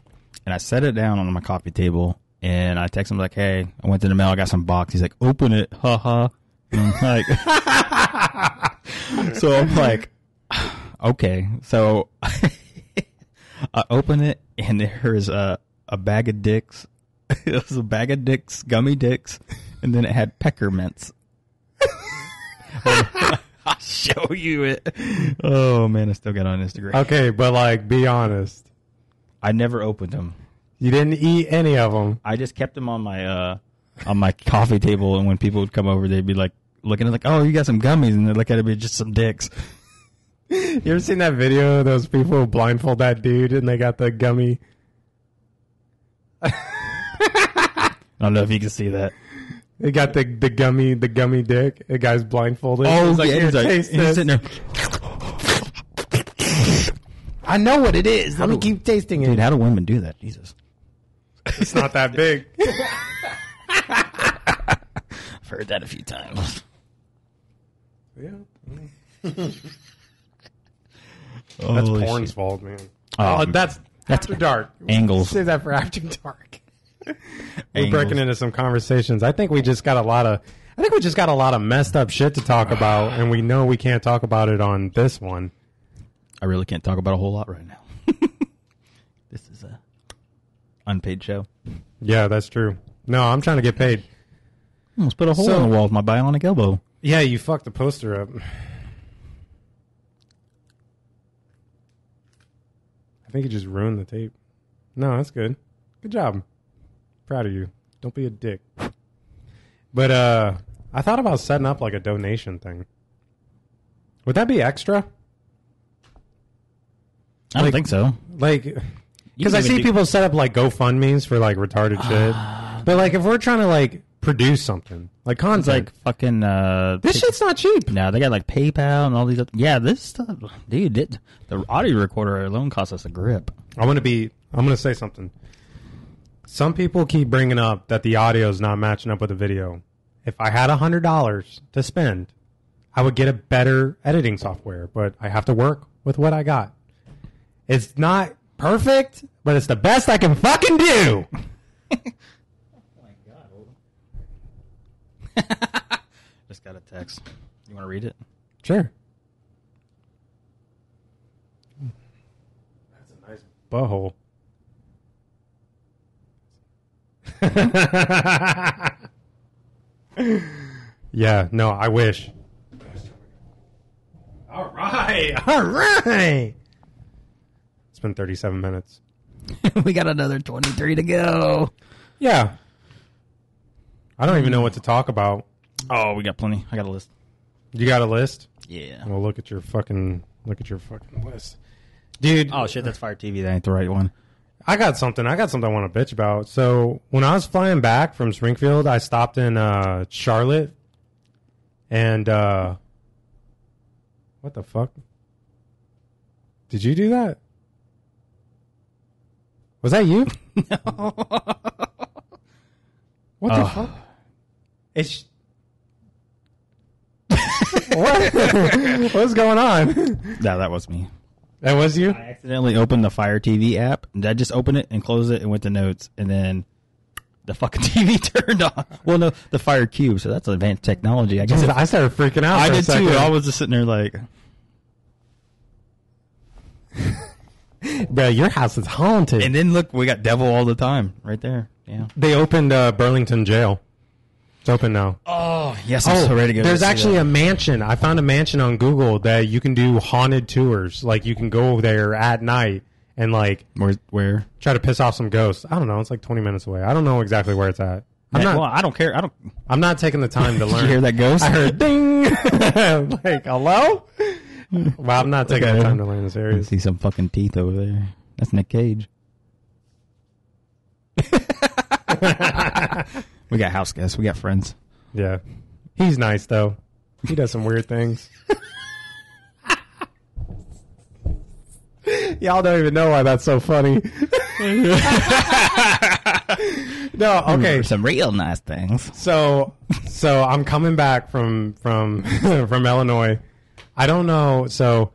and I set it down on my coffee table. And I text him like, "Hey, I went to the mail. I got some box." He's like, "Open it, haha." And I'm like, (laughs) so I'm like, (sighs) okay. So (laughs) I open it, and there's a a bag of dicks. it was a bag of dicks, gummy dicks, and then it had peckermints. (laughs) I'll show you it. Oh man, I still got on Instagram. Okay, but like, be honest. I never opened them. You didn't eat any of them. I just kept them on my uh on my (laughs) coffee table, and when people would come over, they'd be like, looking at like, oh, you got some gummies, and they'd look at it, be just some dicks. (laughs) You ever seen that video of those people who blindfold that dude and they got the gummy? I don't know if you can see that. They got the, the gummy the gummy dick. The guy's blindfolded. Oh, he's like, yeah, "Here, he's, like- taste he's this." sitting there. I know what it is. Let me keep tasting it. Dude, it. how do women do that? Jesus, It's not that big. (laughs) I've heard that a few times. yeah. Oh, (laughs) That's porn's fault, man. Oh, Oh, that's after dark. angles. Save that for after dark. We're breaking into some conversations. I think we just got a lot of. I think we just got a lot of messed up shit to talk about, and we know we can't talk about it on this one. I really can't talk about a whole lot right now. (laughs) this is a unpaid show. Yeah, that's true. No, I'm trying to get paid. Let's put a hole So- in the wall with my bionic elbow. Yeah, you fucked the poster up. I think you just ruined the tape. No, that's good. Good job. Proud of you. Don't be a dick. But uh I thought about setting up like a donation thing. Would that be extra? I don't Like- think so. Like because I even see do- people set up like GoFundMe's for like retarded shit. But like if we're trying to like produce something, like It's content, like fucking. Uh, this shit's not cheap. No, they got like PayPal and all these. Other, yeah, this stuff, dude. It, the audio recorder alone costs us a grip. I'm gonna be. I'm gonna say something. Some people keep bringing up that the audio is not matching up with the video. If I had a hundred dollars to spend, I would get a better editing software. But I have to work with what I got. It's not perfect, but it's the best I can fucking do. (laughs) Oh my god. Just got a text. You want to read it? Sure. That's a nice butthole. (laughs) yeah, no, I wish. All right, (laughs) all right. It's been 37 minutes. (laughs) we got another twenty-three to go. Yeah. I don't even know what to talk about. Oh, we got plenty. I got a list. You got a list? Yeah. Well, look at your fucking look at your fucking list. Dude, Oh shit, that's Fire TV. That ain't the right one. I got something. I got something I want to bitch about. So when I was flying back from Springfield, I stopped in uh, Charlotte, and uh, what the fuck? Did you do that? Was that you? No. (laughs) What the Oh. fuck? It's what? (laughs) (laughs) What's going on? No, that was me. That was you. I accidentally opened the Fire TV app. And I just opened it and closed it and went to notes, and then the fucking (laughs) TV turned on. Well, no, the Fire Cube. So that's advanced technology. I guess. I started freaking out. I did too. I was just sitting there like, Bro, your house is haunted. and then look, we got Devil all the time right there. Yeah. They opened uh, Burlington Jail. It's open now. Oh yes, I'm oh, so ready to go. there's see actually that. a mansion. I found a mansion on Google that you can do haunted tours. Like you can go there at night and like where where. try to piss off some ghosts. I don't know. It's like 20 minutes away. I don't know exactly where it's at. I'm not. well, I don't care. I don't. I'm not taking the time to (laughs) Did learn. you hear that ghost? I heard ding. (laughs) like hello. Well, I'm not taking Okay. the time to learn this I area. see some fucking teeth over there. That's Nick Cage. (laughs) we got house guests. We got friends. Yeah, he's nice though. He does some weird things. (laughs) Y'all don't even know why that's so funny. (laughs) no, hmm, okay. Some real nice things. So, so I'm coming back from from (laughs) from Illinois. I don't know. So,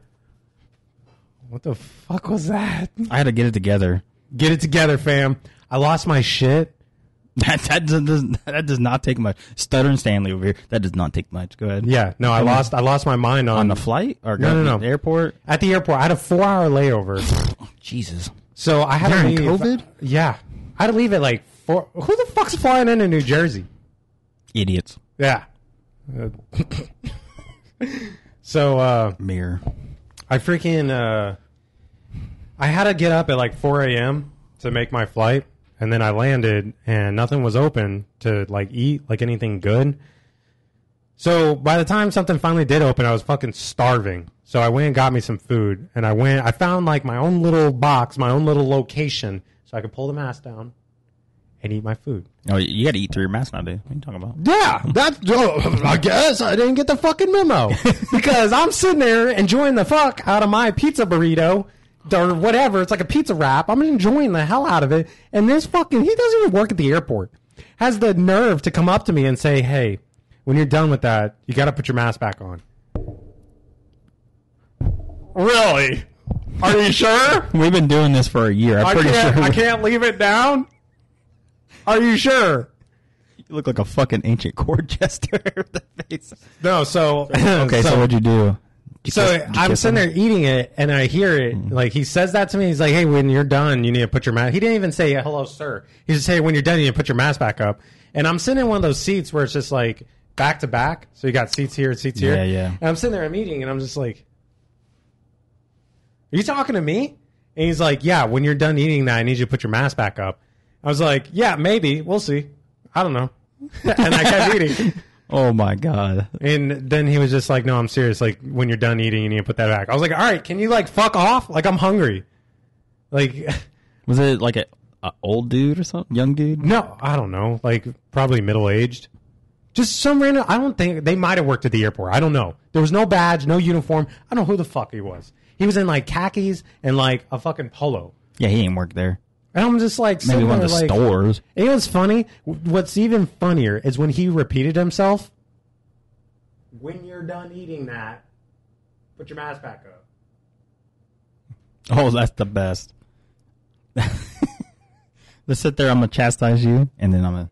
what the fuck was that? I had to get it together. Get it together, fam. I lost my shit. (laughs) That that does, does that does not take much. Stutter and Stanley over here. That does not take much. Go ahead. Yeah, no, I lost. I lost my mind on, On the flight or No, no, no. the airport? at the airport. I had a four hour layover. (sighs) Jesus. So I had During to leave. COVID? Yeah, I had to leave at like four. Who the fuck's flying into New Jersey? Idiots. Yeah. (laughs) So uh, Mirror. I freaking uh, I had to get up at like 4 a.m. to make my flight, and then I landed and nothing was open to like eat like anything good. So by the time something finally did open, I was fucking starving. So I went and got me some food, and I went. I found like my own little box, my own little location, so I could pull the mask down and eat my food. Oh, you got to eat through your mask nowadays. What are you talking about? Yeah, that's. Oh, I guess I didn't get the fucking memo (laughs) because I'm sitting there enjoying the fuck out of my pizza burrito or whatever. It's like a pizza wrap. I'm enjoying the hell out of it, and this fucking he doesn't even work at the airport. Has the nerve to come up to me and say, "Hey, when you're done with that, you got to put your mask back on." Really? Are you sure? We've been doing this for a year. I'm I pretty can't. sure. I can't leave it down. Are you sure? You look like a fucking ancient court (laughs) jester with the face. No. So Okay, so, what'd you do? So I'm sitting there eating it, and I hear it. Mm-hmm. Like he says that to me. He's like, "Hey, when you're done, you need to put your mask." He didn't even say "Hello, sir." He just say, "When you're done, you need to put your mask back up." And I'm sitting in one of those seats where it's just like back to back. So you got seats here, and seats here. Yeah, yeah. And I'm sitting there, I'm eating, and I'm just like, "Are you talking to me?" And he's like, "Yeah, when you're done eating that, I need you to put your mask back up." I was like, "Yeah, maybe. We'll see. I don't know." (laughs) and I kept eating. Oh my god. And then he was just like, "No, I'm serious. Like, when you're done eating, you need to put that back." I was like, "All right, can you like fuck off? Like, I'm hungry." Like, (laughs) Was it like a, a old dude or something? Young dude? no, I don't know. Like, probably middle aged. Just some random. I don't think they might have worked at the airport. I don't know. There was no badge, no uniform. I don't know who the fuck he was. He was in like khakis and like a fucking polo. Yeah, he ain't worked there. And I'm just like, Maybe one of the like, stores. You know what's funny? What's even funnier is when he repeated himself. When you're done eating that, put your mask back up. Oh, that's the best. (laughs) Let's sit there. I'm gonna chastise you, and then I'm gonna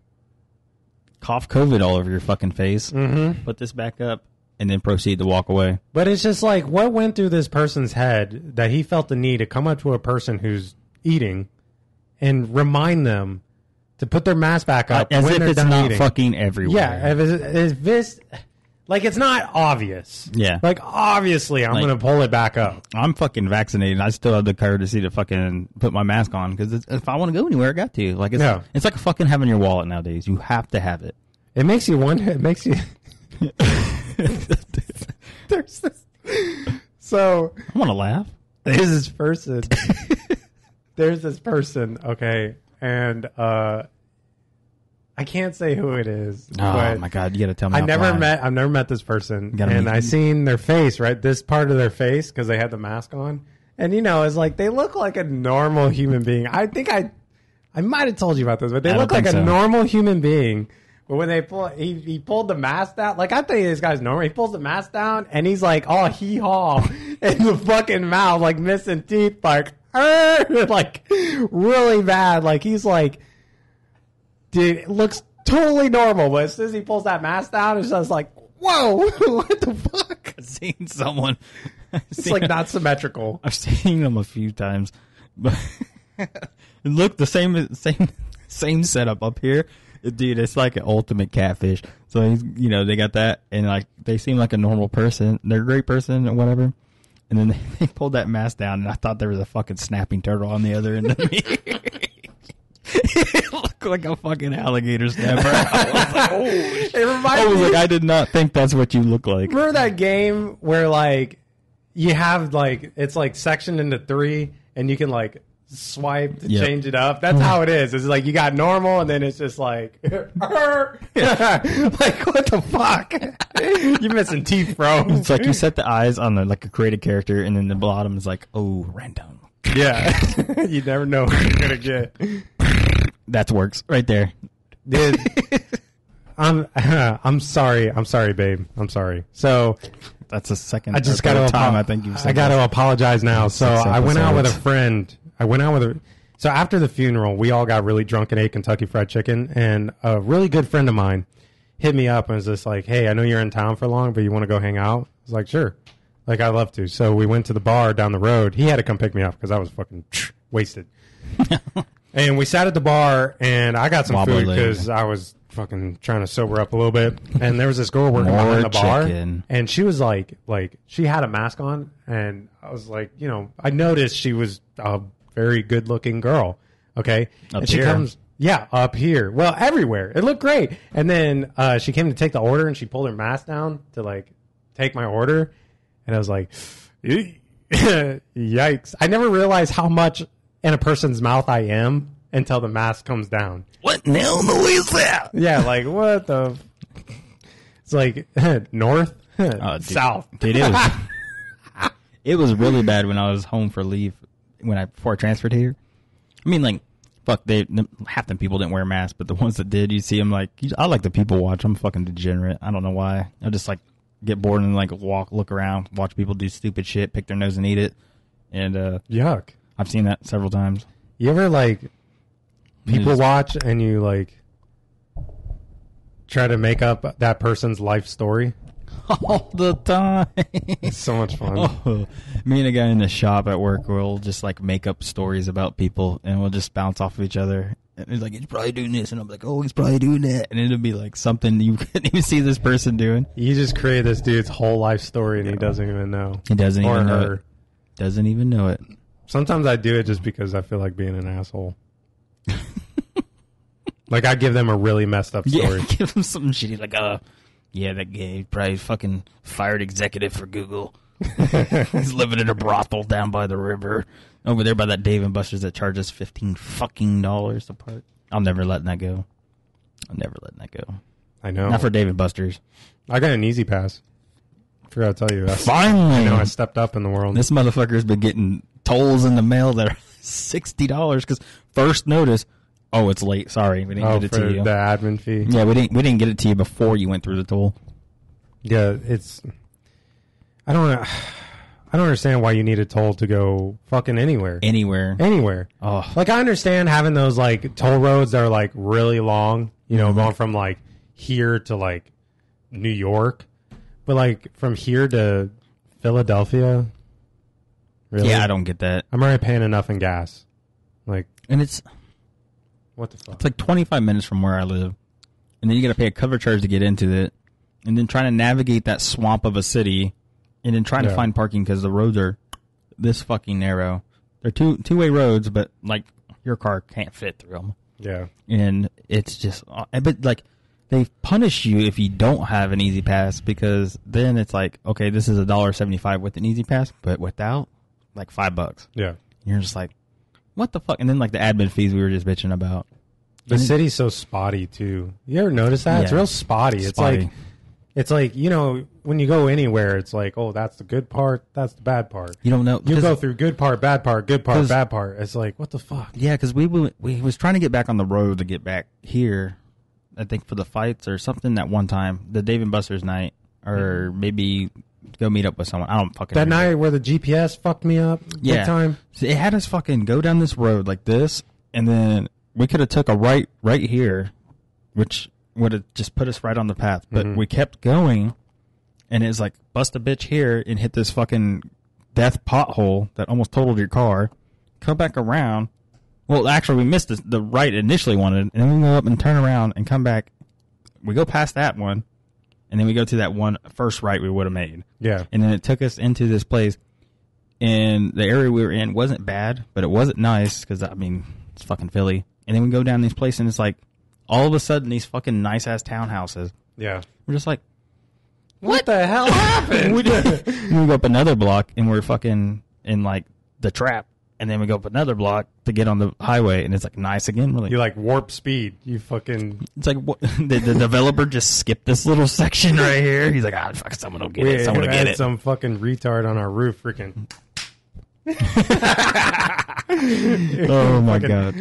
cough COVID all over your fucking face. Mm-hmm. Put this back up, and then proceed to walk away. But it's just like what went through this person's head that he felt the need to come up to a person who's eating and remind them to put their mask back up As when if they're it's done not eating. fucking everywhere. yeah, if it's, if this like it's not obvious. Yeah. like obviously I'm Like- gonna pull it back up. I'm fucking vaccinated. I still have the courtesy to fucking put my mask on because if I want to go anywhere, I got to. Like it's Yeah. it's like fucking having your wallet nowadays. You have to have it. It makes you wonder. It makes you. (laughs) (laughs) There's this. So I want to laugh. there's (laughs) this person. There's this person. Okay, and uh, I can't say who it is. Oh but my god, you got to tell me. I never met. I've never met this person, and meet I seen their face. Right, this part of their face because they had the mask on, and you know, it's like they look like a normal human being. I think I, I might have told you about this, but they I look like a so. normal human being. But when they pull, he, he pulled the mask down. Like I think this guy's normal. He pulls the mask down, and he's like, "Oh, hee haw," (laughs) in the fucking mouth, like missing teeth, like! (laughs) like really bad. Like he's like, dude, it looks totally normal. But as soon as he pulls that mask down, it's just like, whoa, (laughs) what the fuck? I've seen someone. (laughs) I've It's seen- like not symmetrical. I've seen them a few times, but it looked the same, same, same setup up here. Dude, it's like an ultimate catfish. So he's, you know, they got that, and like they seem like a normal person. They're a great person or whatever. And then they, (laughs) they pulled that mask down, and I thought there was a fucking snapping turtle on the other end of me. it (laughs) looked like a fucking alligator snapper. (laughs) I was like, oh, It reminds I was me. like, I did not think that's what you look like. remember that game where like you have like it's like sectioned into three, and you can like swipe to Yep. change it up. That's how it is. It's like you got normal, and then it's just like, (laughs) (laughs) like what the fuck? (laughs) You're missing teeth, bro. It's like you set the eyes on the, like a created character, and then the bottom is like, oh, random. yeah, you never know what you're gonna get. That works right there. Dude, I'm I'm sorry. I'm sorry, babe. I'm sorry. So That's the second. I just got to time I think you've I got to apologize now. So I went out with a friend. I went out with her. So after the funeral, we all got really drunk and ate Kentucky Fried Chicken, and a really good friend of mine hit me up and was just like, "Hey, I know you're in town for long, but you want to go hang out?" I was like, "Sure." Like I'd love to. So we went to the bar down the road. He had to come pick me up because I was fucking (sniffs) wasted. (laughs) and we sat at the bar, and I got some Wobbly food because I was fucking trying to sober up a little bit. And there was this girl working behind the bar, chicken. and she was like, like she had a mask on, and I was like, you know, I noticed she was a very good looking girl. Okay, Up and she here. comes. Yeah, up here. Well, everywhere. It looked great. And then uh, she came to take the order, and she pulled her mask down to like take my order, and I was like, (laughs) "Yikes!" I never realized how much in a person's mouth I am until the mask comes down. What in the hell is that? Yeah, like what the? It's like (laughs) north, dude. south. Dude, it was (laughs) it was really bad when I was home for leave when I before I transferred here. I mean, like, fuck, they half the people didn't wear masks, but the ones that did, you see them like I like the people watch. I'm fucking degenerate. I don't know why. I just like get bored and like walk, look around, watch people do stupid shit, pick their nose and eat it, and uh Yuck. I've seen that several times. You ever like people Just- watch and you like try to make up that person's life story? (laughs) all the time. It's so much fun. (laughs) Oh, me and a guy in the shop at work will just like make up stories about people, and we'll just bounce off of each other. And he's like, "He's probably doing this," and I'm like, "Oh, he's probably doing that," and it'll be like something you (laughs) couldn't even see this person doing. You just create this dude's whole life story and he doesn't even know. He doesn't or even know her. it. Doesn't even know it. Sometimes I do it just because I feel like being an asshole. like I give them a really messed up story. Yeah, give them something shitty like, uh, yeah, that guy probably fucking fired executive for Google. (laughs) He's living in a brothel down by the river over there by that Dave and Buster's that charges fifteen fucking dollars a part. I'm never letting that go. I'm never letting that go. I know. Not for Dave and Buster's. I got an E-ZPass. I Forgot to tell you. I, Finally, I know I stepped up in the world. this motherfucker's been getting tolls in the mail that are (laughs) sixty dollars because first notice. Oh, it's late. Sorry, we didn't oh, get it for to you. the admin fee. Yeah, we didn't. We didn't get it to you before you went through the toll. Yeah, it's. I don't. (sighs) I don't understand why you need a toll to go fucking anywhere. Anywhere. Anywhere. Oh, Like I understand having those like toll roads that are like really long. You Mm-hmm. know, going from like here to like New York, but like from here to Philadelphia. Really? yeah, I don't get that. I'm already paying enough in gas. Like And it's what the fuck? it's like 25 minutes from where I live, and then you got to pay a cover charge to get into it, and then trying to navigate that swamp of a city, and then trying Yeah. to find parking because the roads are this fucking narrow. They're two two way roads, but like your car can't fit through them, Yeah. and it's just. uh, But like they punish you if you don't have an E-ZPass because then it's like okay, this is a dollar seventy five with an E-ZPass, but without like five bucks. Yeah. And you're just like, what the fuck? And then like the admin fees we were just bitching about. The city's so spotty too. You ever notice that? It's Yeah. real spotty. It's Spotty. like it's like, you know, when you go anywhere, it's like, oh, that's the good part, that's the bad part. You don't know. You 'cause- go through good part, bad part, good part, 'Cause- bad part. It's like, what the fuck? Yeah, because we, we we was trying to get back on the road to get back here. I think for the fights or something that one time, the Dave and Buster's night, or mm-hmm. maybe go meet up with someone. I don't fucking That remember. night where the GPS fucked me up big Yeah. time. So it had us fucking go down this road like this, and then we could have took a right right here, which would have just put us right on the path. But Mhm. we kept going, and it's like bust a bitch here and hit this fucking death pothole that almost totaled your car. Come back around. Well, actually, we missed the, the right initially wanted, and then we go up and turn around and come back. We go past that one, and then we go to that one first right we would have made Yeah. and then it took us into this place and the area we were in wasn't bad but it wasn't nice because i mean it's fucking philly and then we go down these places and it's like all of a sudden these fucking nice ass townhouses Yeah. we're just like What the hell happened? (laughs) we, did- and we go up another block and we're fucking in like the trap and then we go up another block to get on the highway and it's like nice again we're like, you like warp speed. You fucking it's like what, (laughs) the, the developer just skipped this little section right here he's like ah fuck someone will get we it someone will get it some fucking retard on our roof freaking (laughs) oh my god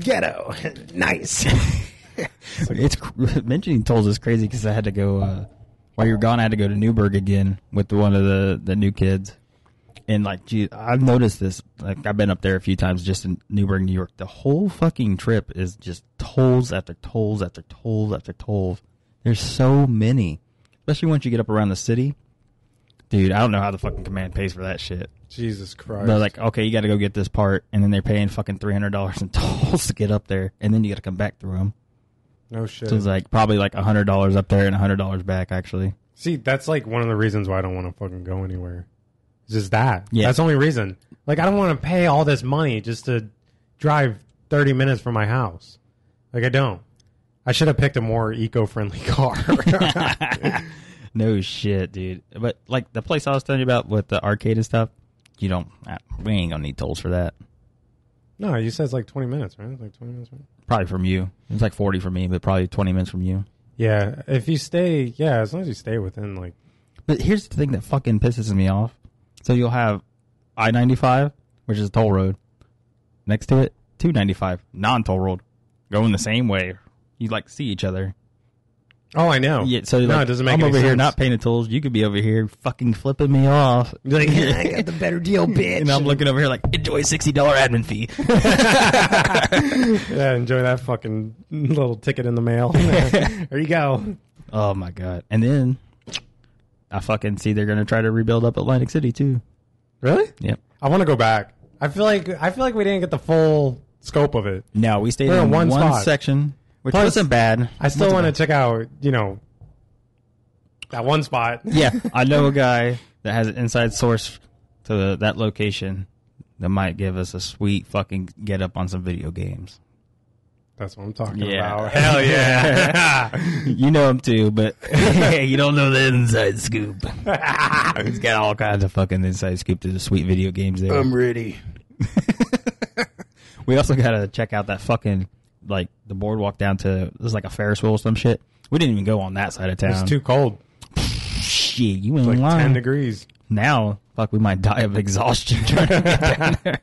ghetto. (laughs) nice. it's cr- mentioning tolls is crazy because I had to go uh, while you were gone. I had to go to Newburgh again with one of the the new kids, and like, I've noticed this. Like, I've been up there a few times just in Newburgh, New York. The whole fucking trip is just tolls after tolls after tolls after tolls. There's so many, especially once you get up around the city. Dude, I don't know how the fucking command pays for that shit. Jesus Christ. They're like, okay, you got to go get this part, and then they're paying fucking three hundred dollars (laughs) in tolls to get up there, and then you got to come back through them. no shit. So it's like probably like a hundred dollars up there and a hundred dollars back actually. See, that's like one of the reasons why I don't want to fucking go anywhere. It's just that. Yeah. That's the only reason. Like, I don't want to pay all this money just to drive 30 minutes from my house. Like I don't. I should have picked a more eco-friendly (laughs) car. (laughs) No shit, dude. But like the place I was telling you about with the arcade and stuff, you don't. ah, We ain't gonna need tolls for that. no, you said it's like 20 minutes, right? It's like 20 minutes. Right? Probably from you. It's like forty from me, but probably twenty minutes from you. Yeah, if you stay, yeah, as long as you stay within like But here's the thing that fucking pisses me off. So you'll have I ninety five, which is a toll road. Next to it, two ninety five, non toll road, going the same way. You like see each other. Oh, I know. Yeah, so no, like, it doesn't make I'm over here not paying the tolls. You could be over here fucking flipping me off. Like, I got the (laughs) better deal, bitch. and I'm looking over here like enjoy sixty dollar admin fee. (laughs) (laughs) yeah, enjoy that fucking little ticket in the mail. there you go. oh my god! And then I fucking see they're gonna try to rebuild up Atlantic City too. Really? Yep. I want to go back. I feel like I feel like we didn't get the full scope of it. No, we stayed We're in in one, one spot. section, which Plus, wasn't bad. I still want to check out, you know, that one spot. (laughs) Yeah, I know a (laughs) guy that has an inside source to the, that location that might give us a sweet fucking get up on some video games. That's what I'm talking Yeah. about. (laughs) Hell yeah. (laughs) You know him too, but (laughs) you don't know the inside scoop. He's got all kinds of fucking inside scoop to the sweet video games there. I'm ready. we also gotta check out that fucking like the boardwalk down to there's like a Ferris wheel or some shit. We didn't even go on that side of town. It's too cold. shit. You ain't Like lying. 10 degrees. now, fuck, we might die of exhaustion trying to get down there.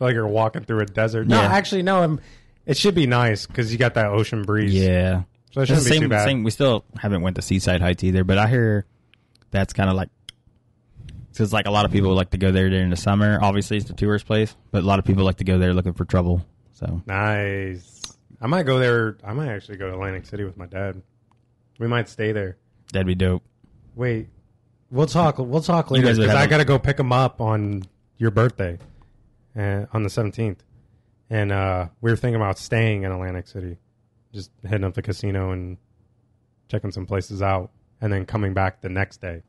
Like you're walking through a desert. No, Yeah. actually, no. I'm, it should be nice because you got that ocean breeze. Yeah. So it shouldn't be same, too bad. same- we still haven't went to Seaside Heights either, but I hear that's kind of like because like a lot of people like to go there during the summer. Obviously, it's the tourist place, but a lot of people like to go there looking for trouble. So Nice. I might go there. I might actually go to Atlantic City with my dad. We might stay there. that'd be dope. Wait, we'll talk. We'll talk later because I got to go pick him up on your birthday, uh, on the seventeenth, and uh, we were thinking about staying in Atlantic City, just hitting up the casino and checking some places out, and then coming back the next day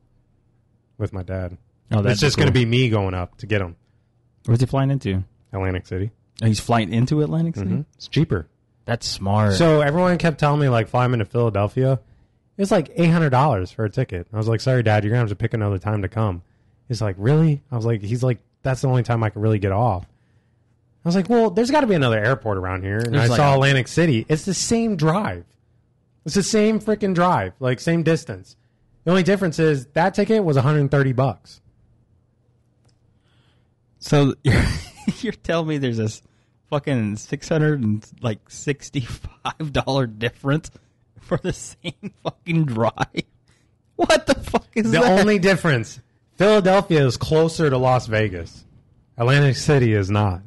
with my dad. Oh, it's just going to be me going up to get him. Where's he flying into? Atlantic City. Oh, he's flying into Atlantic City. hmm It's cheaper. That's smart. So everyone kept telling me like fly him into Philadelphia. It's like eight hundred dollars for a ticket. I was like, sorry, Dad, you're gonna have to pick another time to come. He's like, really? I was like, he's like, that's the only time I can really get off. I was like, well, there's got to be another airport around here. And There's I like saw Atlantic City. It's the same drive. It's the same freaking drive, like same distance. The only difference is that ticket was 130 bucks. So you're, (laughs) you're telling me there's this fucking six hundred and like sixty five dollar difference for the same fucking drive? What the fuck is The that? only difference, Philadelphia is closer to Las Vegas. Atlantic City is not.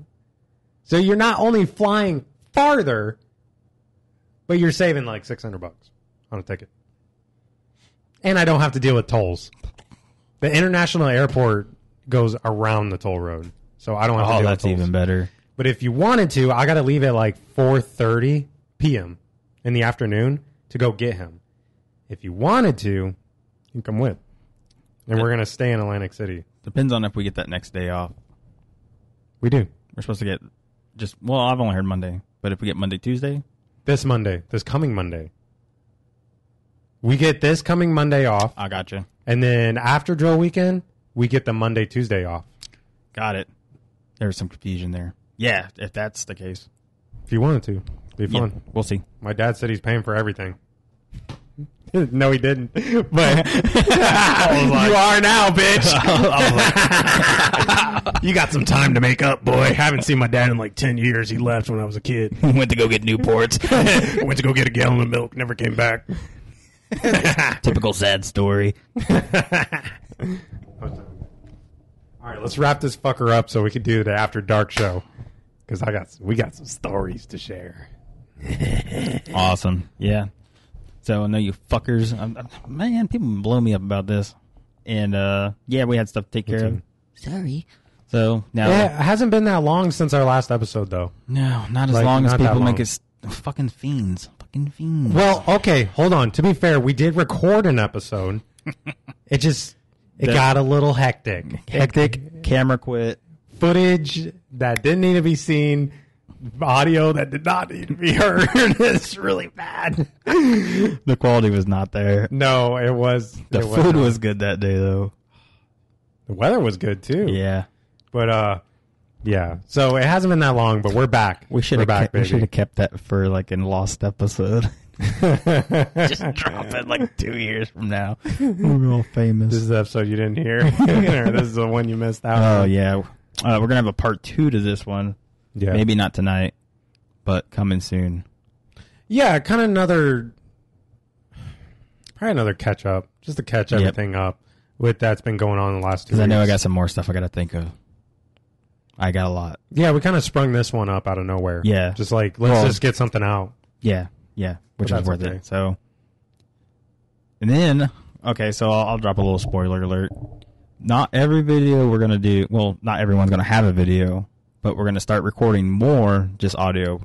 So you're not only flying farther, but you're saving like 600 bucks on a ticket. And I don't have to deal with tolls. The international airport goes around the toll road. So I don't have to oh, deal that's with tolls. even better. But if you wanted to, I got to leave at like 4:30 p.m. in the afternoon to go get him. If you wanted to, you can come with. And we're going to stay in Atlantic City. Depends on if we get that next day off. We do. We're supposed to get just well, I've only heard Monday, but if we get Monday, Tuesday, This Monday, this coming Monday. We get this coming Monday off, I gotcha. and then after drill weekend, we get the Monday Tuesday off. Got it. There was some confusion there. Yeah, if that's the case, If you wanted to, be yeah, fun. we'll see. My dad said he's paying for everything. (laughs) no, he didn't. (laughs) But (laughs) you are now, bitch. You got some time to make up, boy. I haven't seen my dad in like 10 years. He left when I was a kid. Went to go get Newports. Went to go get a gallon of milk, never came back. Typical sad story. All right, let's wrap this fucker up so we can do the after dark show. Because I got we got some stories to share. Awesome. Yeah. So I know you fuckers. I'm, I'm- man, people blow me up about this. And uh yeah, we had stuff to take care of. Sorry. So now, Yeah, it hasn't been that long since our last episode, though. no, not as Like, long as not that people make long. us fucking fiends. Fucking fiends. Well, okay, hold on. To be fair, we did record an episode. (laughs) it just it The- got a little hectic. hectic. Camera quit. Footage that didn't need to be seen audio that did not need to be (laughs) heard. (laughs) it's really bad. The quality was not there. No, it was The it food not. was good that day though. the weather was good too. Yeah. but uh, yeah. So it hasn't been that long, but we're back. We should have back, kept, we should have kept that for like in lost episode. (laughs) Just drop it like two years from now. We're all famous. This is the episode you didn't hear. this is the one you missed out. Oh on. yeah, uh, we're gonna have a part two to this one. Yeah. Maybe not tonight, but coming soon. Yeah, kind of another, probably another catch up, just to catch Yep. everything up with that's been going on in the last two. Because I know I weeks. got some more stuff I got to think of. I got a lot. Yeah, we kind of sprung this one up out of nowhere. Yeah. just like let's Well- just get something out. Yeah, yeah, which But is that's worth okay. it. So, and then okay, so I'll, I'll drop a little spoiler alert. Not every video we're gonna do. Well, not everyone's gonna have a video, but we're gonna start recording more just audio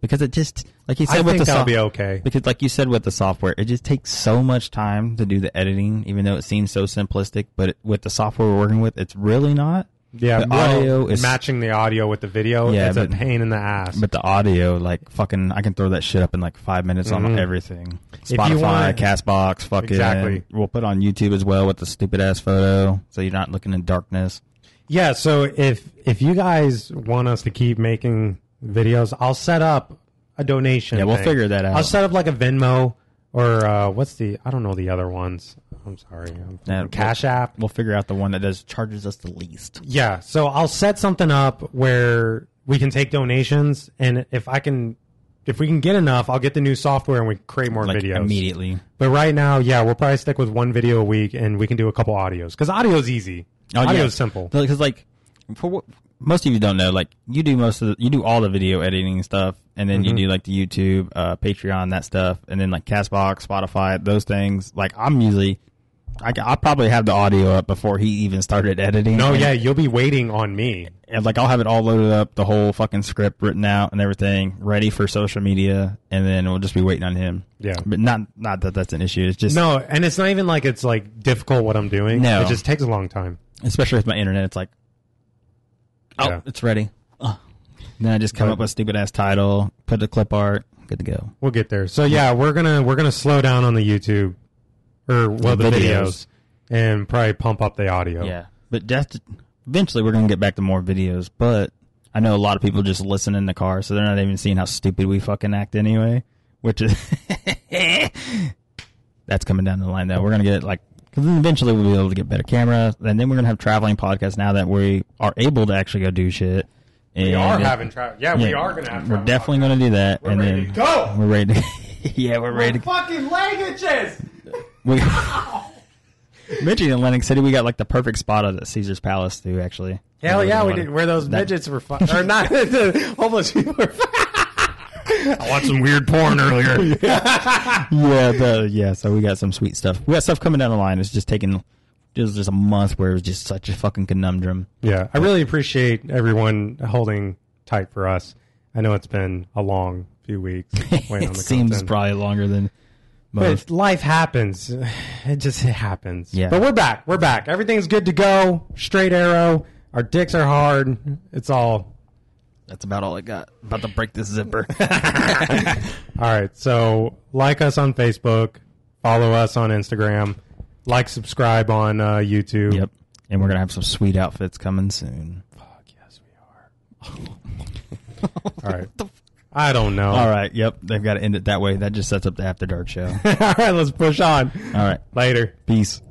because it just like you said I with think the that'll be okay. because like you said with the software, it just takes so much time to do the editing, even though it seems so simplistic. But it, with the software we're working with, it's really not. Yeah, the audio is matching the audio with the video. Yeah, it's a pain in the ass. But the audio, like fucking, I can throw that shit up in like five minutes on Mhm. everything. Spotify, want- Castbox, fucking. Exactly. We'll put on YouTube as well with the stupid ass photo, so you're not looking in darkness. Yeah, so if if you guys want us to keep making videos, I'll set up a donation. Yeah, we'll thing. figure that out. I'll set up like a Venmo or uh, what's the I don't know the other ones. I'm sorry, I'm Yeah, Cash App. We'll figure out the one that does charges us the least. Yeah, so I'll set something up where we can take donations, and if I can, if we can get enough, I'll get the new software and we create more Like videos immediately. But right now, yeah, we'll probably stick with one video a week, and we can do a couple audios because audio is easy. Oh, audio yeah. is simple. Because like, for what, most of you don't know, like you do most of the, you do all the video editing stuff, and then Mm-hmm. you do like the YouTube, uh, Patreon, that stuff, and then like Castbox, Spotify, those things. Like I'm usually, I, I'll probably have the audio up before he even started editing. No, yeah, you'll be waiting on me. and like I'll have it all loaded up, the whole fucking script written out and everything, ready for social media, and then we'll just be waiting on him. Yeah. but not not that that's an issue. It's just No, and it's not even like it's like difficult what I'm doing. No. it just takes a long time. especially with my internet. It's like, oh, Yeah. it's ready. Oh. Then I just come But- up with a stupid ass title, put the clip art, good to go. We'll get there. So yeah, we're gonna we're gonna slow down on the YouTube or well the, The videos. videos. and probably pump up the audio. Yeah, but just eventually we're gonna get back to more videos. But I know a lot of people just listen in the car, so they're not even seeing how stupid we fucking act anyway. Which is (laughs) that's coming down the line. Though we're gonna get like because eventually we'll be able to get better camera, and then we're gonna have traveling podcasts now that we are able to actually go do shit. And we are it- having travel. Yeah, we are gonna have. We're definitely podcasts. to do that, We're and ready then to go. we're ready. To, (laughs) yeah, we're ready. To, fucking languages. We, (laughs) mentioning Atlantic City, we got like the perfect spot at Caesar's Palace too. Actually, Hell yeah, we did. Where those That- midgets were fun, or not (laughs) the homeless people. Were fun. I watched some weird porn earlier. (laughs) yeah, the, yeah. So we got some sweet stuff. We got stuff coming down the line. It's just taking. It was just a month where it was just such a fucking conundrum. Yeah, I really appreciate everyone holding tight for us. I know it's been a long few weeks. waiting on it the seems content. probably longer than most. But life happens. (sighs) It just it happens. Yeah. But we're back. We're back. Everything's good to go. Straight arrow. Our dicks are hard. It's all. That's about all I got. About to break this zipper. (laughs) (laughs) All right. So like us on Facebook. Follow us on Instagram. Like, subscribe on uh, YouTube. yep. And we're gonna have some sweet outfits coming soon. Fuck yes, we are. (laughs) all right. I don't know. All right. Yep. They've got to end it that way. That just sets up the After Dark show. (laughs) All right. Let's push on. All right. Later. Peace.